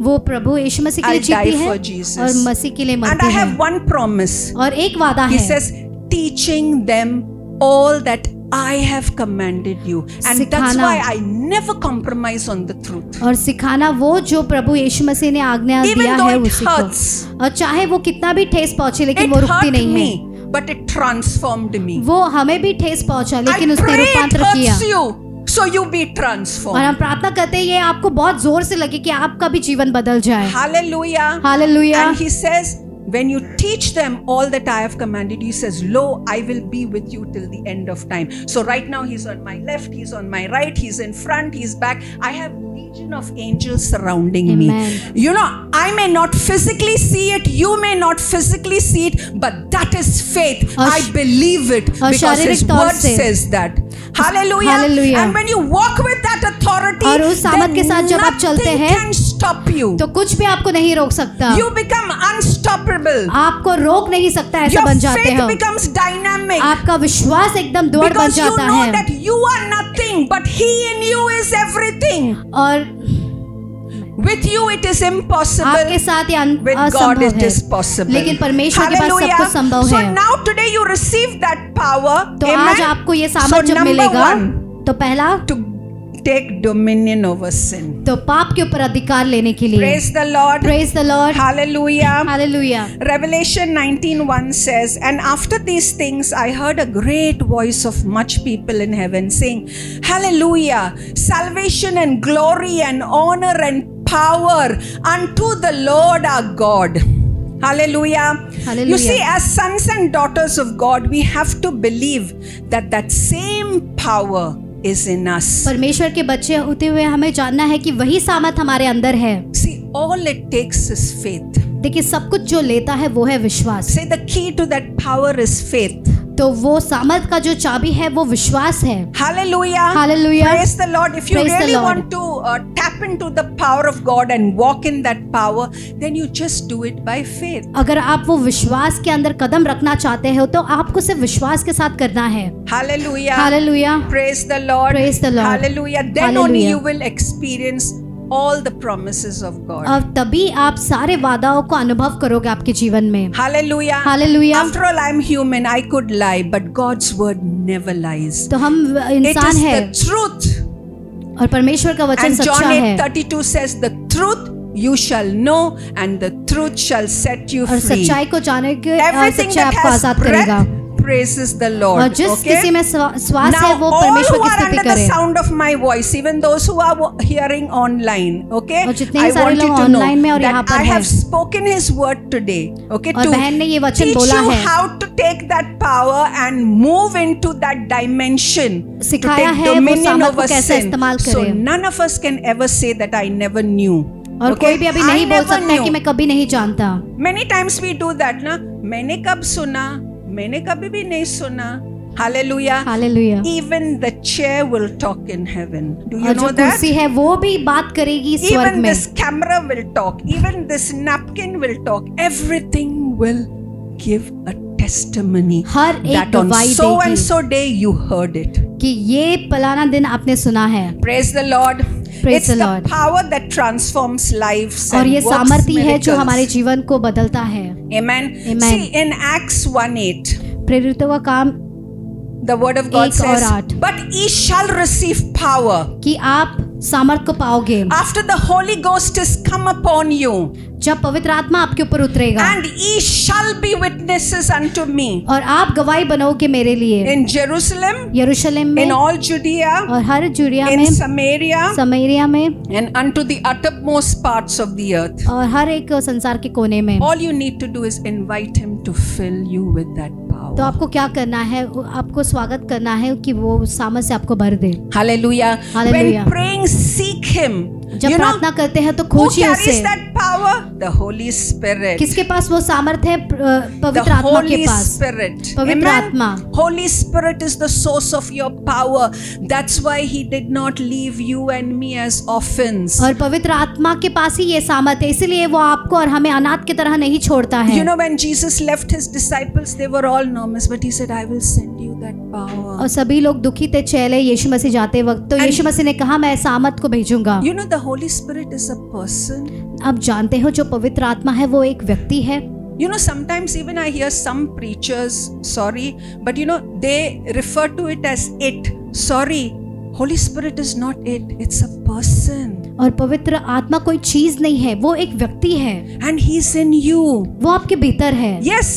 वो प्रभु यीशु मसीह के लिए जीती है और मसीह के लिए मरती है and I have one promise और एक वादा है। He says teaching them all that I have commanded you and that's why I never compromise on the truth और सिखाना वो जो प्रभु यीशु मसीह ने आज्ञा दिया है उसी को। और चाहे वो कितना भी ठेस पहुँचे लेकिन वो रुकती नहीं है। But it transformed me. वो हमें भी ठेस पहुँचा लेकिन उसने रूपांतर किया you, so you be और हम प्रार्थना करते हैं ये आपको बहुत ज़ोर से लगे कि आपका भी जीवन बदल जाए Hallelujah. Hallelujah And he says, when you teach them all that I have commanded, he says, Lo, I will be with you till the end of time. So right now he's on my left, he's on my right, he's in front, he's back. I have legion of angels surrounding Amen. me. You know, I may not physically see it, you may not physically see it, but that is faith. I believe it because His word says that. Hallelujah. And when you walk with that authority, और उस सामर्थ के साथ जब आप चलते हैं, stop you. तो कुछ भी आपको नहीं रोक सकता You become unstoppable. आपको रोक नहीं सकता ऐसा बन जाते हो becomes dynamic. आपका विश्वास एकदम दौड़ बन जाता know है that you are nothing, but He in you is everything. और With you it is impossible. आपके साथ With God it is possible. लेकिन परमेश्वर के पास सब कुछ संभव है. So now today you receive that power. तो आज आपको ये सामर्थ्य so मिलेगा. तो पहला to take dominion over sin. तो पाप के ऊपर अधिकार लेने के लिए. Praise the Lord. Praise the Lord. Hallelujah. Hallelujah. Revelation 19:1 says, and after these things I heard a great voice of much people in heaven saying, Hallelujah! Salvation and glory and honor and power unto the Lord our God. Hallelujah. Hallelujah. You see, as sons and daughters of God, we have to believe that that same power is in us. परमेश्वर के बच्चे होते हुए हमें जानना है कि वही सामर्थ हमारे अंदर है See, all it takes is faith. देखिए सब कुछ जो लेता है वो है विश्वास Say the key to that power is faith. तो वो सामर्थ का जो चाबी है वो विश्वास है Lord. If you Praise the really Lord. want to uh, tap into the power of God and walk in that power, then you just do it by faith. अगर आप वो विश्वास के अंदर कदम रखना चाहते हो तो आपको सिर्फ़ विश्वास के साथ करना है. Hallelujah Praise the Lord. Praise the Lord. Hallelujah. Then only Hallelujah. you will experience all the promises of God. अब तभी आप सारे वादाओं को अनुभव करोगे आपके जीवन में Hallelujah. Hallelujah. After all, I'm human. I could lie, but God's word never lies. तो हम इंसान हैं. It is the truth. और परमेश्वर का वचन सच्चा है. And John 8:32 says, "The truth you shall know, and the truth shall set you free. और सच्चाई को जाने के और सच्चाई आपको आज़ाद करेगा praises the Lord. और जिस okay? किसी में स्वा- श्वास है Now, वो all परमेश्वर who की are स्तुति under the करे sound of my voice, even those who are wo- hearing online, okay? और जितने I ही सारे want you लोग to online know में और यहाँ that पर I have हैं। spoken His word today, okay? और To बहन ने ये वचन teach बोला you है। how to take that power and move into that dimension to सिखाया take है वो dominion सामर्थ को over कैसे sin. इस्तेमाल So करें। none of us can ever say that I never knew. और okay? कोई भी अभी I नहीं बोल never सकता है knew. कि मैं कभी नहीं जानता Many times we do that ना मैंने कब सुना मैंने कभी भी नहीं सुना Hallelujah. Hallelujah. Even the chair will talk in heaven. Do you know that? है वो भी बात करेगी स्वर्ग Even this camera will talk. Even this napkin will talk. Everything will give a testimony हर एक that on so and so day you heard it. कि ये पलाना दिन आपने सुना है Praise the Lord. Praise it's the Lord. the power that transforms lives और and ये सामर्थ्य है जो. हमारे जीवन को बदलता है Amen. Amen. See in Acts 1:8. प्रेरितों का काम The word of God says। But ye shall receive power कि आप सामर्थ्य पाओगे। After the Holy Ghost is come upon you जब पवित्र आत्मा आपके ऊपर उतरेगा। And ye shall be witnesses unto me और आप गवाही बनोगे मेरे लिए। इन जेरूसलम यरूशलेम में इन ऑल जुडिया और हर जुडिया में समेरिया समेरिया में and unto the uttermost parts of the earth और हर एक संसार के कोने में। All you need to do is invite him to fill you with तो आपको क्या करना है? आपको स्वागत करना है कि वो सामर्थ से आपको भर दे। हाले लुया हाले लुया जब प्रार्थना करते हैं तो खोजिए उसे। The Holy Spirit. किसके पास वो सामर्थ है पवित्र आत्मा के Holy पास Spirit. पवित्र आत्मा। Holy Spirit is the source of your power. That's why He did not leave you and me as orphans. और पवित्र आत्मा के पास ही ये सामर्थ है इसीलिए वो आपको और हमें अनाथ की तरह नहीं छोड़ता है You know, when Jesus left His disciples, they were all nervous, but He said, I will send you that power. और सभी लोग दुखी थे चेले यीशु मसीह जाते वक्त तो यीशु मसीह ने कहा मैं सामर्थ को भेजूँगा You know, the Holy Spirit is a person. आप जानते हो जो पवित्र आत्मा है वो एक व्यक्ति है You know, sometimes even I hear some preachers, sorry, but you know, they refer to it as it. Sorry, Holy Spirit is not it, it's a person. और पवित्र आत्मा कोई चीज़ नहीं है वो एक व्यक्ति है And He's in you. वो आपके भीतर है Yes,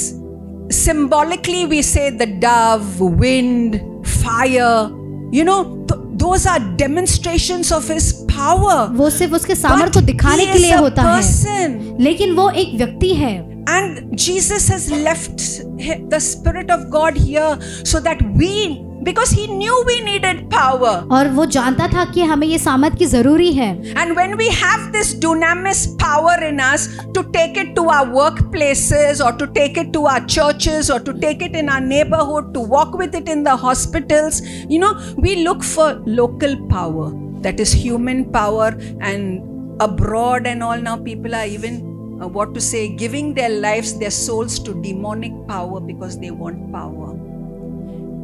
symbolically we say the dove, wind, fire. You know, th- those are demonstrations of His power. वो सिर्फ उसके सामर्थ्य को But दिखाने he के is लिए a होता है person. लेकिन वो एक व्यक्ति है And Jesus has left hi- the Spirit of God here so that we, because He knew we needed power. और वो जानता था कि हमें ये सामर्थ की जरूरी है And when we have this dunamis power in us to take it to our workplaces or to take it to our churches or to take it in our neighborhood, to walk with it in the hospitals, you know, we look for local power that is human power and abroad and all now people are even uh, what to say giving their lives their souls to demonic power because they want power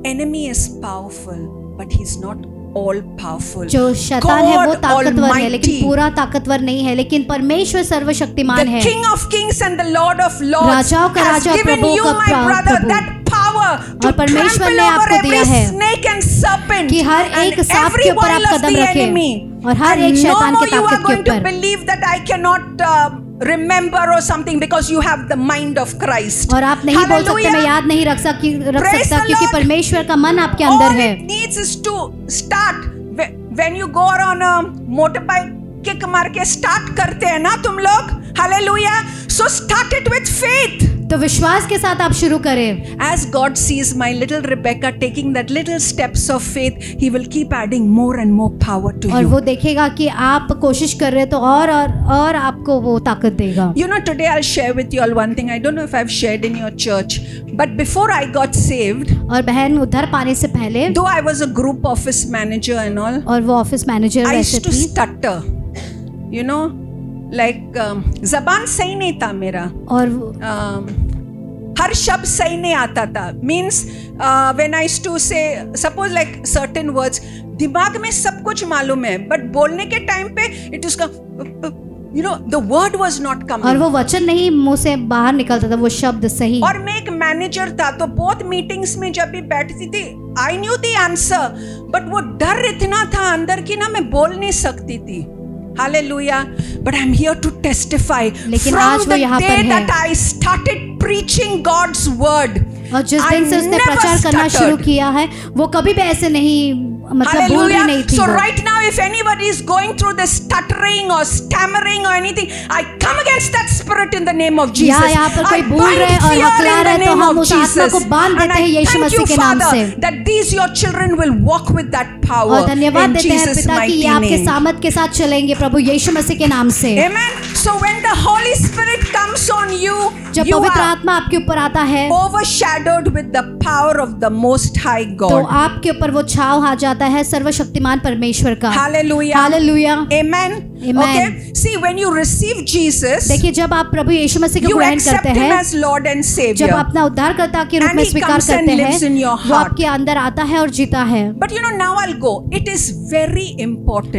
Enemy is powerful but he's not all powerful जो शैतान है वो ताकतवर है लेकिन. पूरा ताकतवर नहीं है लेकिन परमेश्वर सर्वशक्तिमान the है King of Kings and the Lord of Lords राजाओं का राजा, प्रभुओं का प्रभु। that power to और परमेश्वर ने आपको दिया है कि हर एक सांप के ऊपर आप कदम रखें और हर एक शैतान की ताकत के ऊपर uh, remember or something because you have the mind of Christ. और आप नहीं बोल सकते मैं याद नहीं रख सकती रख Praise सकता क्योंकि परमेश्वर का मन आपके अंदर All है it needs is to start Wh- when you go on a motorbike kick मार के start करते हैं ना तुम लोग hallelujah so start it with faith तो विश्वास के साथ आप शुरू करें। As God sees my little Rebecca taking that little steps of faith he will keep adding more and more power to और वो देखेगा कि आप कोशिश कर रहे हैं तो और और और आपको वो ताकत देगा। You know today I share with you all one thing I don't know if I have shared in your church but before I got saved और बहन उधर पाने से पहले though I was a group office manager and all और वो ऑफ़िस मैनेजर रहते थे I you know know, like जबान सही नहीं था मेरा और वो- um, हर शब्द सही नहीं आता था means when I to say suppose like certain words दिमाग में सब कुछ मालूम है बट बोलने के टाइम पे इट उसका you know the word was not और वो वचन नहीं मुँह से बाहर निकलता था वो शब्द सही और मैं एक मैनेजर था तो बहुत मीटिंग्स में जब भी बैठती थी I knew the answer but वो डर इतना था अंदर की ना मैं बोल नहीं सकती थी Hallelujah. But I'm here to testify लेकिन from आज वो यहाँ पर है। that I started preaching God's word. और जिस दिन से उसने प्रचार करना शुरू किया है वो कभी भी ऐसे नहीं मतलब बोल रही नहीं Hallelujah. थी So वो। right now, if anybody is going through this stuttering or stammering or anything, I come against that spirit in the name of Jesus. या यहाँ पर कोई I बोल bind रहे हैं और fear हकला in रहे the हैं तो name हम of उस आत्मा Jesus. को बांध And देते हैं I Yeshu thank Masih you, के नाम Father, से that these your children will walk with that power और धन्यवाद in देते हैं Jesus' पिता कि ये mighty आपके name. सामत के साथ चलेंगे प्रभु यीशु मसीह के नाम से Amen. So when the Holy Spirit comes on you, जब पवित्र आत्मा आपके ऊपर आता है overshadowed with the power of the most high तो God. तो आपके ऊपर वो छाव आ जाता है सर्वशक्तिमान परमेश्वर का। Hallelujah hallelujah amen Amen. Okay. See, when you receive Jesus, देखिए जब आप प्रभु यीशु मसीह को ग्रहण करते हैं जब. अपना उद्धारकर्ता के रूप में स्वीकार करते हैं वो आपके अंदर आता है और जीता है But you know, now I'll go. It is very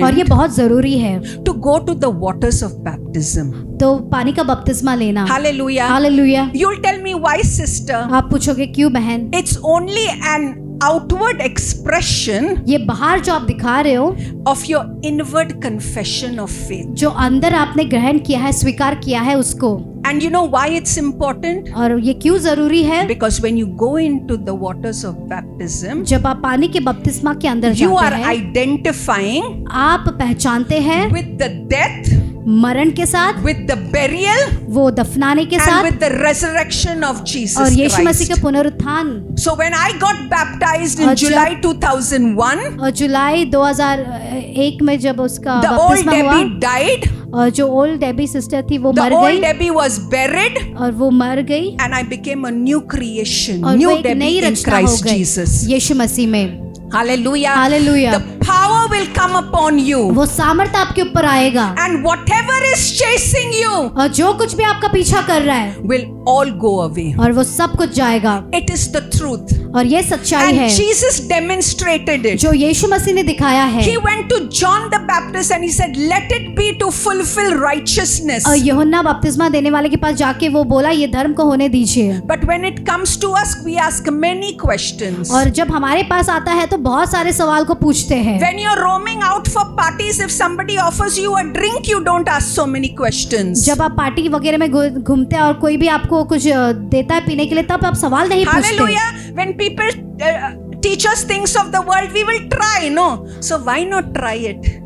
और ये बहुत ज़रूरी है to go to the waters of baptism. तो पानी का बपतिस्मा लेना Hallelujah. Hallelujah You'll tell me why, sister. आप पूछोगे क्यों बहन It's only an outward expression ये बाहर जो आप दिखा रहे हो of your inward confession of faith. जो अंदर आपने ग्रहण किया है स्वीकार किया है उसको And you know why it's important? और ये क्यों ज़रूरी है Because when you go into the waters of baptism, जब आप पानी के बपतिस्मा के अंदर you are हैं identifying आप पहचानते हैं with the death, मरण के साथ विद द बेरियल वो दफनाने के साथ with the resurrection of Jesus और यीशु मसीह के पुनरुत्थान। So when I got baptised in July 2001 और जुलाई 2001 में जब उसका बपतिस्मा हुआ डाइड और जो ओल्ड डेबी सिस्टर थी वो the मर गई। डेबी वॉज़ बेरिड और वो मर गई। And I became a new creation new Debbie in Christ यीशु मसीह में। Hallelujah. Hallelujah. The power will come upon you. वो सामर्थ आपके ऊपर आएगा And whatever is chasing you और जो कुछ भी आपका पीछा कर रहा है will all go away. और वो सब कुछ जाएगा It is the truth. और ये सच्चाई है। जीसस डेमोन्स्ट्रेटेड इट जो यीशु मसीह ने दिखाया है। He went to John the Baptist and he said let it be to fulfil righteousness और यूहन्ना बपतिस्मा देने वाले के पास जाके वो बोला ये धर्म को होने दीजिए। But when it comes to us we ask many questions और जब हमारे पास आता है तो बहुत सारे सवाल को पूछते हैं। When you are roaming out for parties if somebody offers you a drink you don't ask so many questions जब आप पार्टी वगैरह में घूमते हैं और कोई भी आपको कुछ देता है पीने के लिए तब आप सवाल नहीं पूछते। Hallelujah when people uh, teach us things of the world, we will try, no? So why not try it?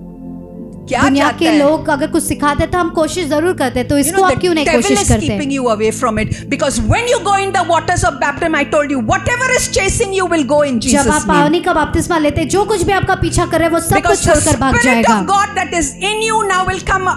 क्या दुनिया के है? लोग अगर कुछ सिखाते तो हम कोशिश ज़रूर करते तो You इसको know, आप क्यों नहीं कोशिश करते keeping you away from it because when you go in the waters of baptism, I told you, whatever is chasing you will go in Jesus जब Jesus' आप name. पावनी का बपतिस्मा लेते हैं, जो कुछ भी आपका पीछा कर रहे हैं वो सब कुछ Because the छोड़कर भाग Spirit जाएगा of God that is in you now will come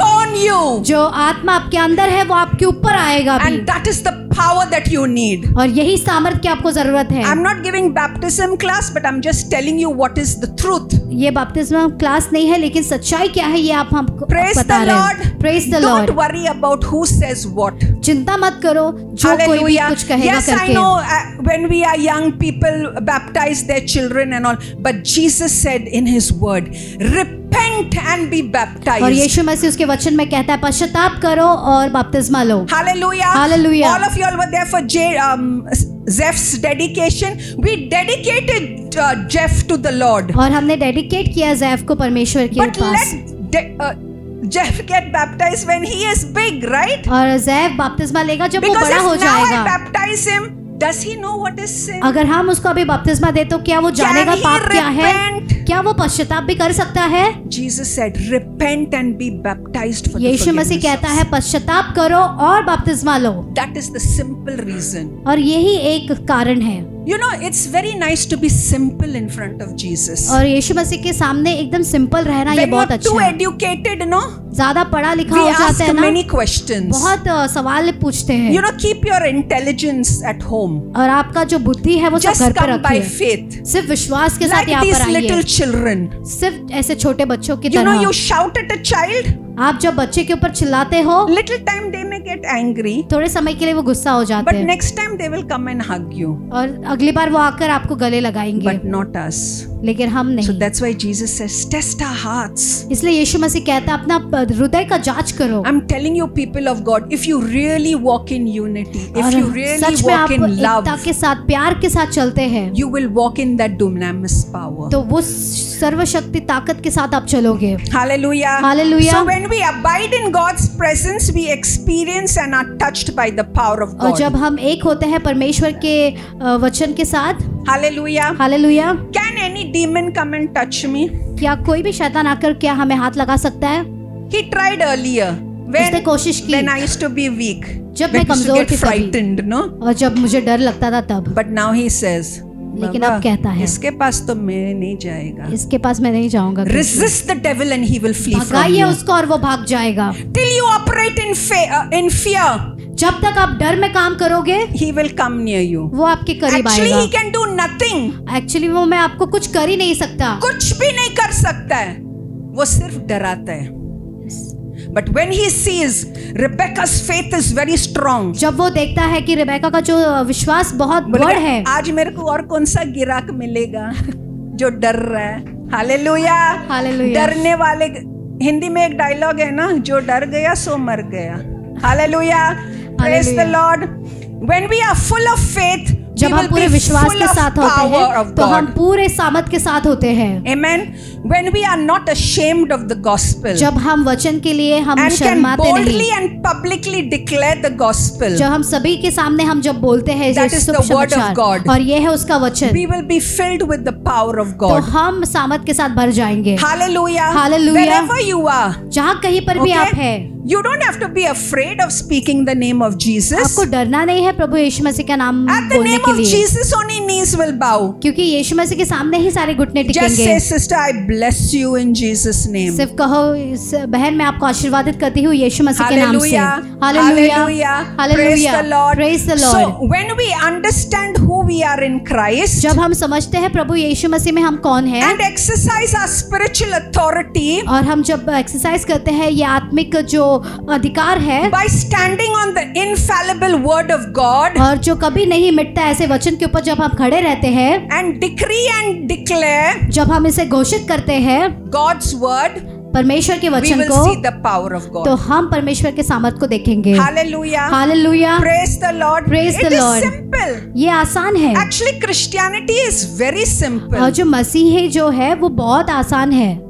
upon you. जो आत्मा आपके अंदर है वो आपके ऊपर आएगा भी And that is the power that you need. और यही सामर्थ्य की आपको ज़रूरत है I'm not giving baptism class, but I'm just telling you what is the truth. ये बपतिस्मा क्लास नहीं है लेकिन सच्चाई क्या है ये आप हमको Praise बता the रहे Lord. हैं praise the Don't worry about who says what. चिंता मत करो जो कोई भी Hallelujah. कुछ कहेगा Yes, I know uh, when we are young, people baptize their children and all. But Jesus said in His word, repent and be और baptized. यीशु मसीह उसके वचन में कहता है पश्चाताप करो और बपतिस्मा लो Hallelujah. Hallelujah. All of you all were there for J, um, Zeph's dedication. We dedicated uh, Jeff to the Lord. और हमने डेडिकेट किया जैफ को परमेश्वर के But पास let uh, Jeff get baptized when he is big, right? और जैफ बपतिस्मा लेगा जब वो बड़ा हो जाएगा. Because if now I baptize him, does he know what is sin? अगर हम उसको अभी बपतिस्मा दे तो क्या वो जानेगा पाप क्या है repent? क्या वो पश्चाताप भी कर सकता है? Jesus said repent and be baptised for यीशु मसीह कहता है पश्चाताप करो और बपतिस्मा लो. That is the simple reason और यही एक कारण है। You know, it's very nice to be simple in front of Jesus. और यीशु मसीह के सामने एकदम सिंपल रहना ये बहुत you're अच्छा too है educated, no? ज़्यादा पढ़ा लिखा हो जाते हैं ना many questions. बहुत सवाल पूछते हैं You know, keep your intelligence at home. और आपका जो बुद्धि है वो सब घर पे come by रखिए faith. सिर्फ़ विश्वास के साथ यहाँ these पर little आइए children. सिर्फ़ ऐसे छोटे बच्चों की You know, तरह you shout at a child, आप जब बच्चे के ऊपर चिल्लाते हो little time they get angry थोड़े समय के लिए वो गुस्सा हो जाते हैं। Next time they will come and hug you और अगली बार वो आकर आपको गले लगाएँगे। बट नॉट अस लेकिन हम नहीं। That's why Jesus says test our hearts इसलिए यीशु मसीह कहता है अपना हृदय का जाँच करो। I am telling you people of God if you really walk in unity if you really walk in love एकता के साथ प्यार के साथ चलते हैं you will walk in that dynamic power तो वो सर्वशक्ति ताकत के साथ आप चलोगे। Hallelujah hallelujah so when we abide in God's presence we experience experience and are touched by the power of God. और जब हम एक होते हैं परमेश्वर के वचन के साथ Hallelujah. Hallelujah Can any demon come and touch me? क्या कोई भी शैतान आकर क्या हमें हाथ लगा सकता है He tried earlier. When, उसने कोशिश की when I used to be weak. जब मैं कमज़ोर थी frightened, no? और जब मुझे डर लगता था तब But now he says, लेकिन अब कहता है इसके पास तो मैं नहीं जाएगा. इसके पास मैं नहीं जाऊँगा। Resist the devil and he will flee भगाइए उसको और वो भाग जाएगा। Till you operate in, fa- uh, in fear, जब तक आप डर में काम करोगे he will come near you वो आपके करीब Actually, आएगा। can do nothing. एक्चुअली वो मैं आपको कुछ कर ही नहीं सकता। कुछ भी नहीं कर सकता है। वो सिर्फ़ डराता है। But when he sees Rebecca's faith is very strong. जब वो देखता है कि रेबेका का जो विश्वास बहुत बड़ है। आज मेरे को और कौन सा गिराक मिलेगा जो डर रहा है? Hallelujah hallelujah. डरने वाले हिंदी में एक डायलॉग है ना जो डर गया सो मर गया. Hallelujah praise the. Lord when we are full of faith जब हम पूरे विश्वास के साथ होते हैं तो हम पूरे सामत के साथ होते हैं Amen. When we are not ashamed of the gospel जब हम वचन के लिए हम and can शर्माते boldly नहीं and publicly declare the gospel, जब हम सभी के सामने हम जब बोलते हैं That is the word of God. और ये है उसका वचन we will be filled with the power of God. तो हम सामत के साथ भर जाएँगे Hallelujah. Hallelujah. Wherever you are, जहाँ कहीं पर भी आप हैं You don't have to be afraid of speaking the name of Jesus. आपको डरना नहीं है प्रभु यीशु मसीह का नाम बोलने name के लिए। जीसस ओनली नीज विल बाउ क्योंकि यीशु मसीह के सामने ही सारे घुटने टिकेंगे। Just say sister I bless you in Jesus name सिर्फ़ कहो बहन मैं आपको आशीर्वादित करती हूँ यीशु मसीह के नाम से। Hallelujah hallelujah hallelujah praise the Lord so when we understand we are in Christ जब हम समझते हैं प्रभु यीशु मसीह में हम कौन है and exercise our spiritual authority और हम जब एक्सरसाइज करते हैं ये आत्मिक जो अधिकार है by standing on the infallible word of God और जो कभी नहीं मिटता ऐसे वचन के ऊपर जब हम खड़े रहते हैं एंड डिक्री एंड डिक्लेयर जब हम इसे घोषित करते हैं गॉड्स वर्ड परमेश्वर के वचन को तो हम परमेश्वर के सामर्थ को देखेंगे। ये आसान है। Actually Christianity is very simple जो मसीह जो है वो बहुत आसान है।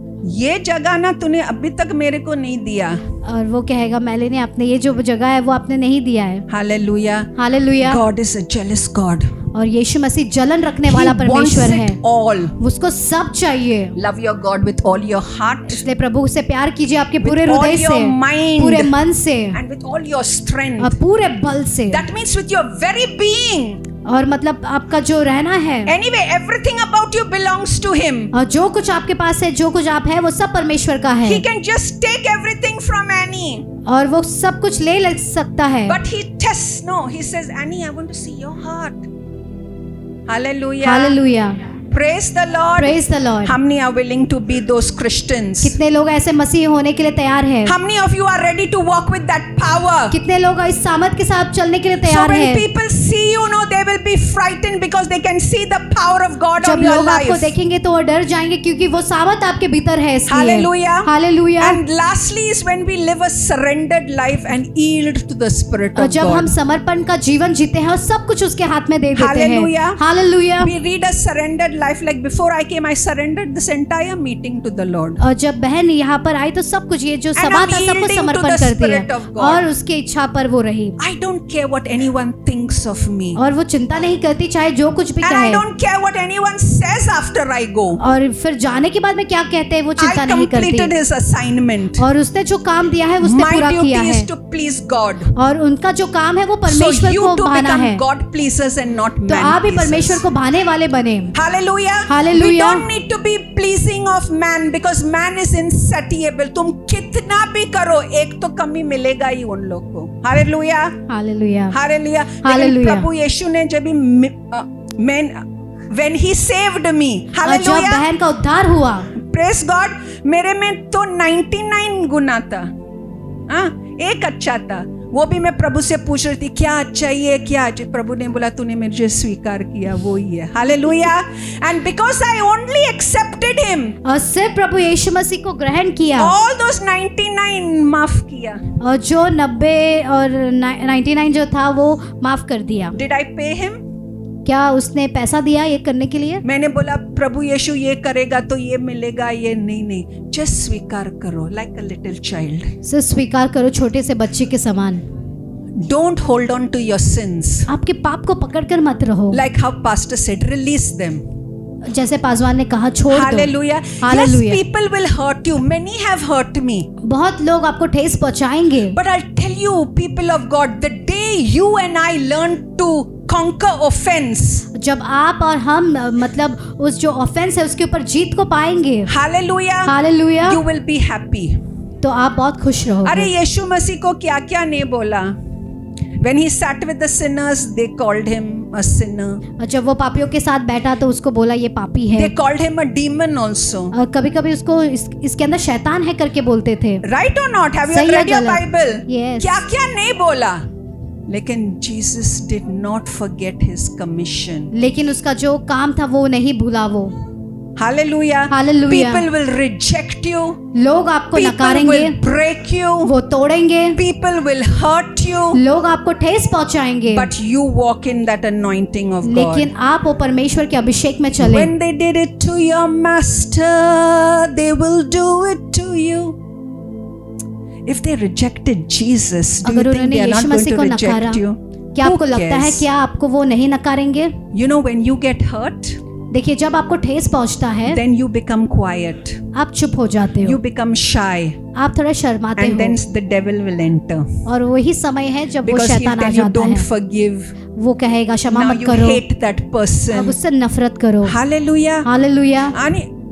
ये जगह ना तूने अभी तक मेरे को नहीं दिया। और वो कहेगा मैले ने अपने ये जो जगह है वो आपने नहीं दिया है। Hallelujah. Hallelujah. God is a God और यीशु मसीह जलन रखने He वाला परमेश्वर है। ऑल उसको सब चाहिए। Love your God with all your heart इसलिए प्रभु से प्यार कीजिए आपके पूरे हृदय से mind, पूरे मन से। And with all your strength पूरे बल से। That means with your very being और मतलब आपका जो रहना है। Anyway everything about you belong to him और जो कुछ आपके पास है जो कुछ आप है वो सब परमेश्वर का है। He can just take everything from Annie. और वो सब कुछ ले लग सकता है। But he test no he says any I want to see your heart hallelujah hallelujah praise the Lord praise the Lord how many are willing to be those Christians कितने लोग ऐसे मसीह होने के लिए तैयार हैं? How many of you are ready to walk with power कितने लोग इस सामर्थ के साथ चलने के लिए तैयार हैं? People see you know they will be frightened because they can see the power of God जब लोग आपको देखेंगे तो वो डर जाएँगे क्योंकि वो सामर्थ आपके भीतर है जब हम समर्पण का जीवन जीते हैं और सब कुछ उसके हाथ में दे देते हैं। Life like before I came, I surrendered this entire meeting to the Lord. और जब बहन यहाँ पर आई तो सब कुछ ये जो सभा था सब yielding कुछ to समर्पण कर दिया और उसकी इच्छा पर वो रही I don't care what anyone thinks of me. और वो चिंता नहीं करती चाहे जो कुछ भी And I don't care what anyone says after I go. और फिर जाने के बाद में क्या कहते हैं वो चिंता I नहीं completed करती his assignment. और उसने जो काम दिया है उसने My पूरा किया है to please God. और उनका जो काम है वो So परमेश्वर you को भाना है God pleasers and not man तो आप भी परमेश्वर को भाने वाले बने Hallelujah. तुम कितना भी करो एक तो कमी मिलेगा ही उन लोग को। हरे लुया हरे लुया प्रभु यीशु ने जब man when he saved me बहन का उद्धार हुआ। प्रेस गॉड मेरे में तो 99 गुना था। आ, एक अच्छा था। वो भी मैं प्रभु से पूछ रही थी क्या है क्या अच्छा प्रभु ने बोला तूने मुझे स्वीकार किया वो ही है। Hallelujah and because I only accepted him और सिर्फ़ प्रभु यीशु मसीह को ग्रहण किया ऑल दोस 99 माफ़ किया। और जो नब्बे और नाइन्टी नाइन जो था वो माफ़ कर दिया। डिड आई पे हिम क्या उसने पैसा दिया ये करने के लिए? मैंने बोला प्रभु यीशु ये करेगा तो ये मिलेगा ये नहीं नहीं। जस्ट स्वीकार करो लाइक अ लिटिल चाइल्ड सिर्फ़ स्वीकार करो छोटे से बच्चे के समान। Don't hold on to your sins आपके पाप को पकड़कर मत रहो। Like how pastor said release them. जैसे पासवान ने कहा छोड़ Hallelujah. yes people will hurt you. Many have hurt me. बहुत लोग आपको ठेस पहुंचाएँगे। But I tell you people of God the day you and I learn to conquer offense जब आप और हम अ, मतलब उस जो ऑफेंस है उसके ऊपर जीत को पाएँगे hallelujah hallelujah you will be happy तो आप बहुत खुश अरे रहोगे यीशु मसीह को क्या क्या नहीं बोला when he sat with the sinners they called him a sinner जब वो पापियों के साथ बैठा तो उसको बोला ये पापी है they called him a demon also कभी कभी उसको इस, इसके अंदर शैतान है करके बोलते थे right or not have you या read your bible Yes. क्या क्या नहीं बोला लेकिन Jesus did not forget his commission लेकिन उसका जो काम था वो नहीं भूला वो। Hallelujah Hallelujah. People will reject you लोग आपको पीपल नकारेंगे। विल ब्रेक यू वो तोड़ेंगे। पीपल विल हर्ट यू लोग आपको ठेस पहुंचाएँगे। But you walk in that anointing of लेकिन. आप वो परमेश्वर के अभिषेक में चले। When they did it to your master, they will do it to you. If they rejected Jesus, do you think they are not going to reject you? क्या आपको लगता है क्या आपको वो नहीं नकारेंगे You know, when you get hurt, देखिए जब आपको ठेस पहुँचता है then you become quiet. आप चुप हो जाते You हो become shy. आप थोड़ा शर्माते And then हो the devil will enter. और वही समय है जब Because he शैतान आ जाता don't है forgive. वो कहेगा क्षमा मत you करो hate that अब उससे नफरत करो Hallelujah. Hallelujah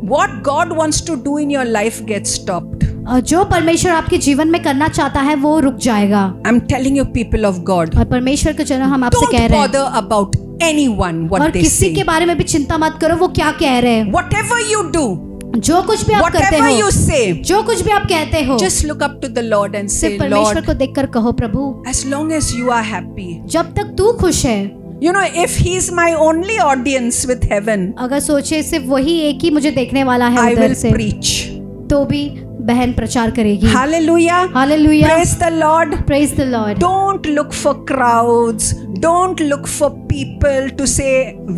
What God wants to do in your life gets stopped. जो परमेश्वर आपके जीवन में करना चाहता है वो रुक जाएगा। I am telling you people of God और परमेश्वर के जन हम आपसे कह रहे हैं। अबाउट एनीवन व्हाट किसी के बारे में भी चिंता मत करो वो क्या कह रहे हैं। वट एवर यू डू जो कुछ भी आप Whatever करते हो say, जो कुछ भी आप कहते हो just look up to the Lord and say Lord को देखकर कहो प्रभु as long as you are happy जब तक तू खुश है You know, if He's my only audience with heaven, अगर सोचे सिर्फ़ वही एक ही मुझे देखने वाला है will से preach. तो भी बहन प्रचार करेगी। Hallelujah. Hallelujah Praise the Lord. Praise the Lord don't look for crowds. Don't look for people to से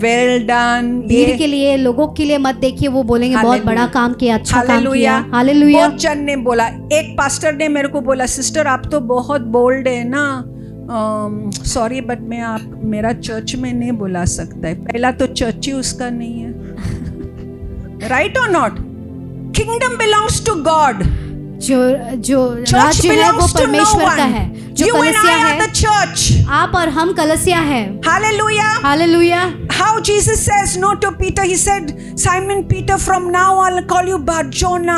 well डन भीड़ के लिए लोगों के लिए मत देखिए वो बोलेंगे बहुत बड़ा काम किया अच्छा काम किया। हालेलुया हालेलुया जन ने बोला। एक पास्टर ने मेरे को बोला सिस्टर आप तो बहुत बोल्ड है ना. सॉरी बट मैं आप, मेरा चर्च में नहीं बुला सकता है। पहला तो चर्च ही उसका नहीं है। राइट और not kingdom belongs to God जो जो राज्य है वो परमेश्वर का है जो कलसिया है चर्च आप और हम कलसिया है। Hallelujah hallelujah how Jesus says no to Peter he said Simon Peter from now I call you Barjona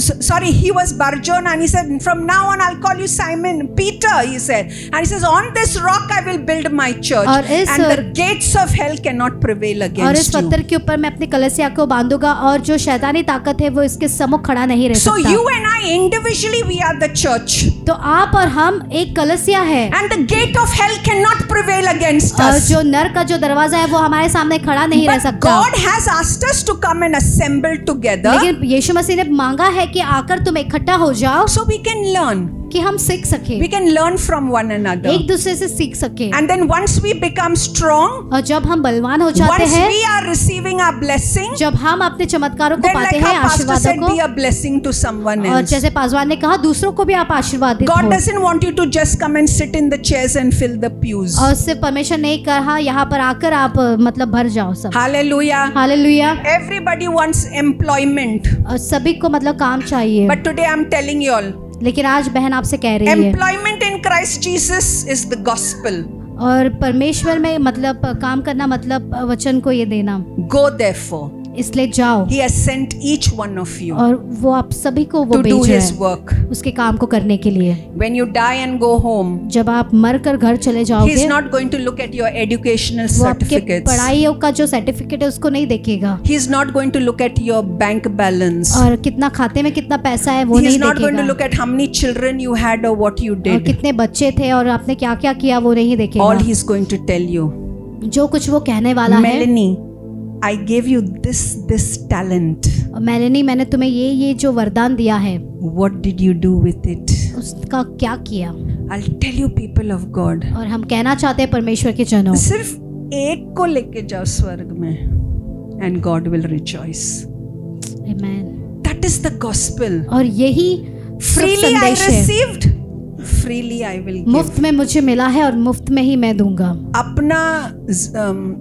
sorry he was Barjona and he said from now on I call you Simon Peter he said and he says on this rock I will build my church and the gates of hell can not prevail against you और इस पत्थर के ऊपर मैं अपने कलसिया को बांधूँगा और जो शैतानी ताकत है वो इसके समुख खड़ा नहीं रह सकती सो सकता you and I individually we are the church, तो आप और हम एक कलसिया है and the gate of hell cannot prevail against us और जो नर का जो दरवाज़ा है वो हमारे सामने खड़ा नहीं रह सकता God has asked us to come and assemble together लेकिन यीशु मसीह ने मांगा है कि आकर तुम इकट्ठा हो जाओ so we can learn. ताकि हम सीख सके। We can learn from one another एक दूसरे से सीख सके। And then once we become strong और जब हम बलवान हो जाते once हैं we are receiving our blessing जब हम अपने चमत्कारों को पाते हैं आशीर्वादों को be a blessing to someone और जैसे पासवान ने कहा दूसरों को भी आप आशीर्वाद दें God doesn't want you to just come and sit in the chairs and fill the pews और सिर्फ़ परमेश्वर नहीं कहा यहाँ पर आकर आप मतलब भर जाओ सब। Hallelujah hallelujah everybody wants employment सभी को मतलब काम चाहिए। But today I am telling you all लेकिन आज बहन आपसे कह रही है। Employment in Christ Jesus is the gospel और परमेश्वर में मतलब काम करना मतलब वचन को ये देना। गो therefore. इसलिए जाओ He has sent each one of you और वो आप सभी को वो भेज रहे हैं work. उसके काम को करने के लिए When you die and go home, जब आप मर कर घर चले जाओगे not going to look at your educational वो आपके certificates. पढ़ाइयों का जो सर्टिफिकेट है उसको नहीं देखेगा He's not going to look at your bank balance. और कितना खाते में कितना पैसा है वो He's नहीं not going to look at how many children you had or what you did. और कितने बच्चे थे और आपने क्या क्या किया वो नहीं देखेगा All देखेगा He's going to tell you. जो कुछ वो कहने वाला है Melanie, I I gave you this this talent मैंने मैंने तुम्हें ये ये जो वरदान दिया है what did you do with it उसका क्या किया? I tell you people of God और हम कहना चाहते हैं परमेश्वर के जनों सिर्फ़ एक को लेके जाओ स्वर्ग में and God will rejoice Amen. Is is the gospel. और यही फ्रीली आई रिसीव्ड है I will give. मुफ़्त में मुझे मिला है और मुफ़्त में ही मैं दूँगा अपना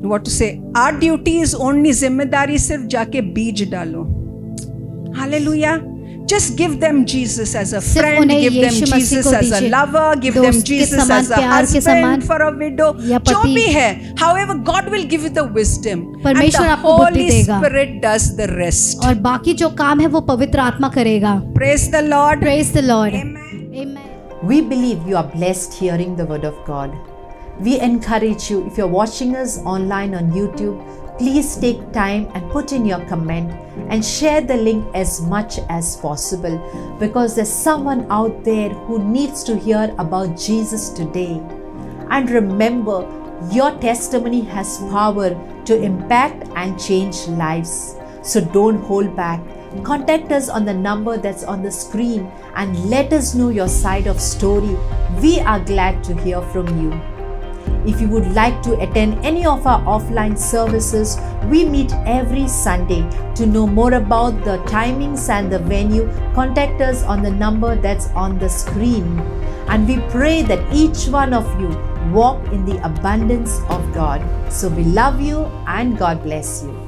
what to say our duty is only ज़िम्मेदारी सिर्फ़ जाके बीज डालो hallelujah just give them jesus as a friend give them jesus as a lover give them jesus as a husband for a widow जो। भी है however god will give you the wisdom परमेश्वर the आपको बुद्धि देगा। spirit does the rest और बाकी जो काम है वो पवित्र आत्मा करेगा praise the lord praise the Lord amen We believe you are blessed hearing the word of God. We encourage you, if you're watching us online on YouTube, please take time and put in your comment and share the link as much as possible because there's someone out there who needs to hear about Jesus today. And remember, your testimony has power to impact and change lives. So don't hold back. Contact us on the number that's on the screen and let us know your side of story. We are glad to hear from you. If you would like to attend any of our offline services, we meet every Sunday. To know more about the timings and the venue, contact us on the number that's on the screen. And we pray that each one of you walk in the abundance of God. So we love you and God bless you.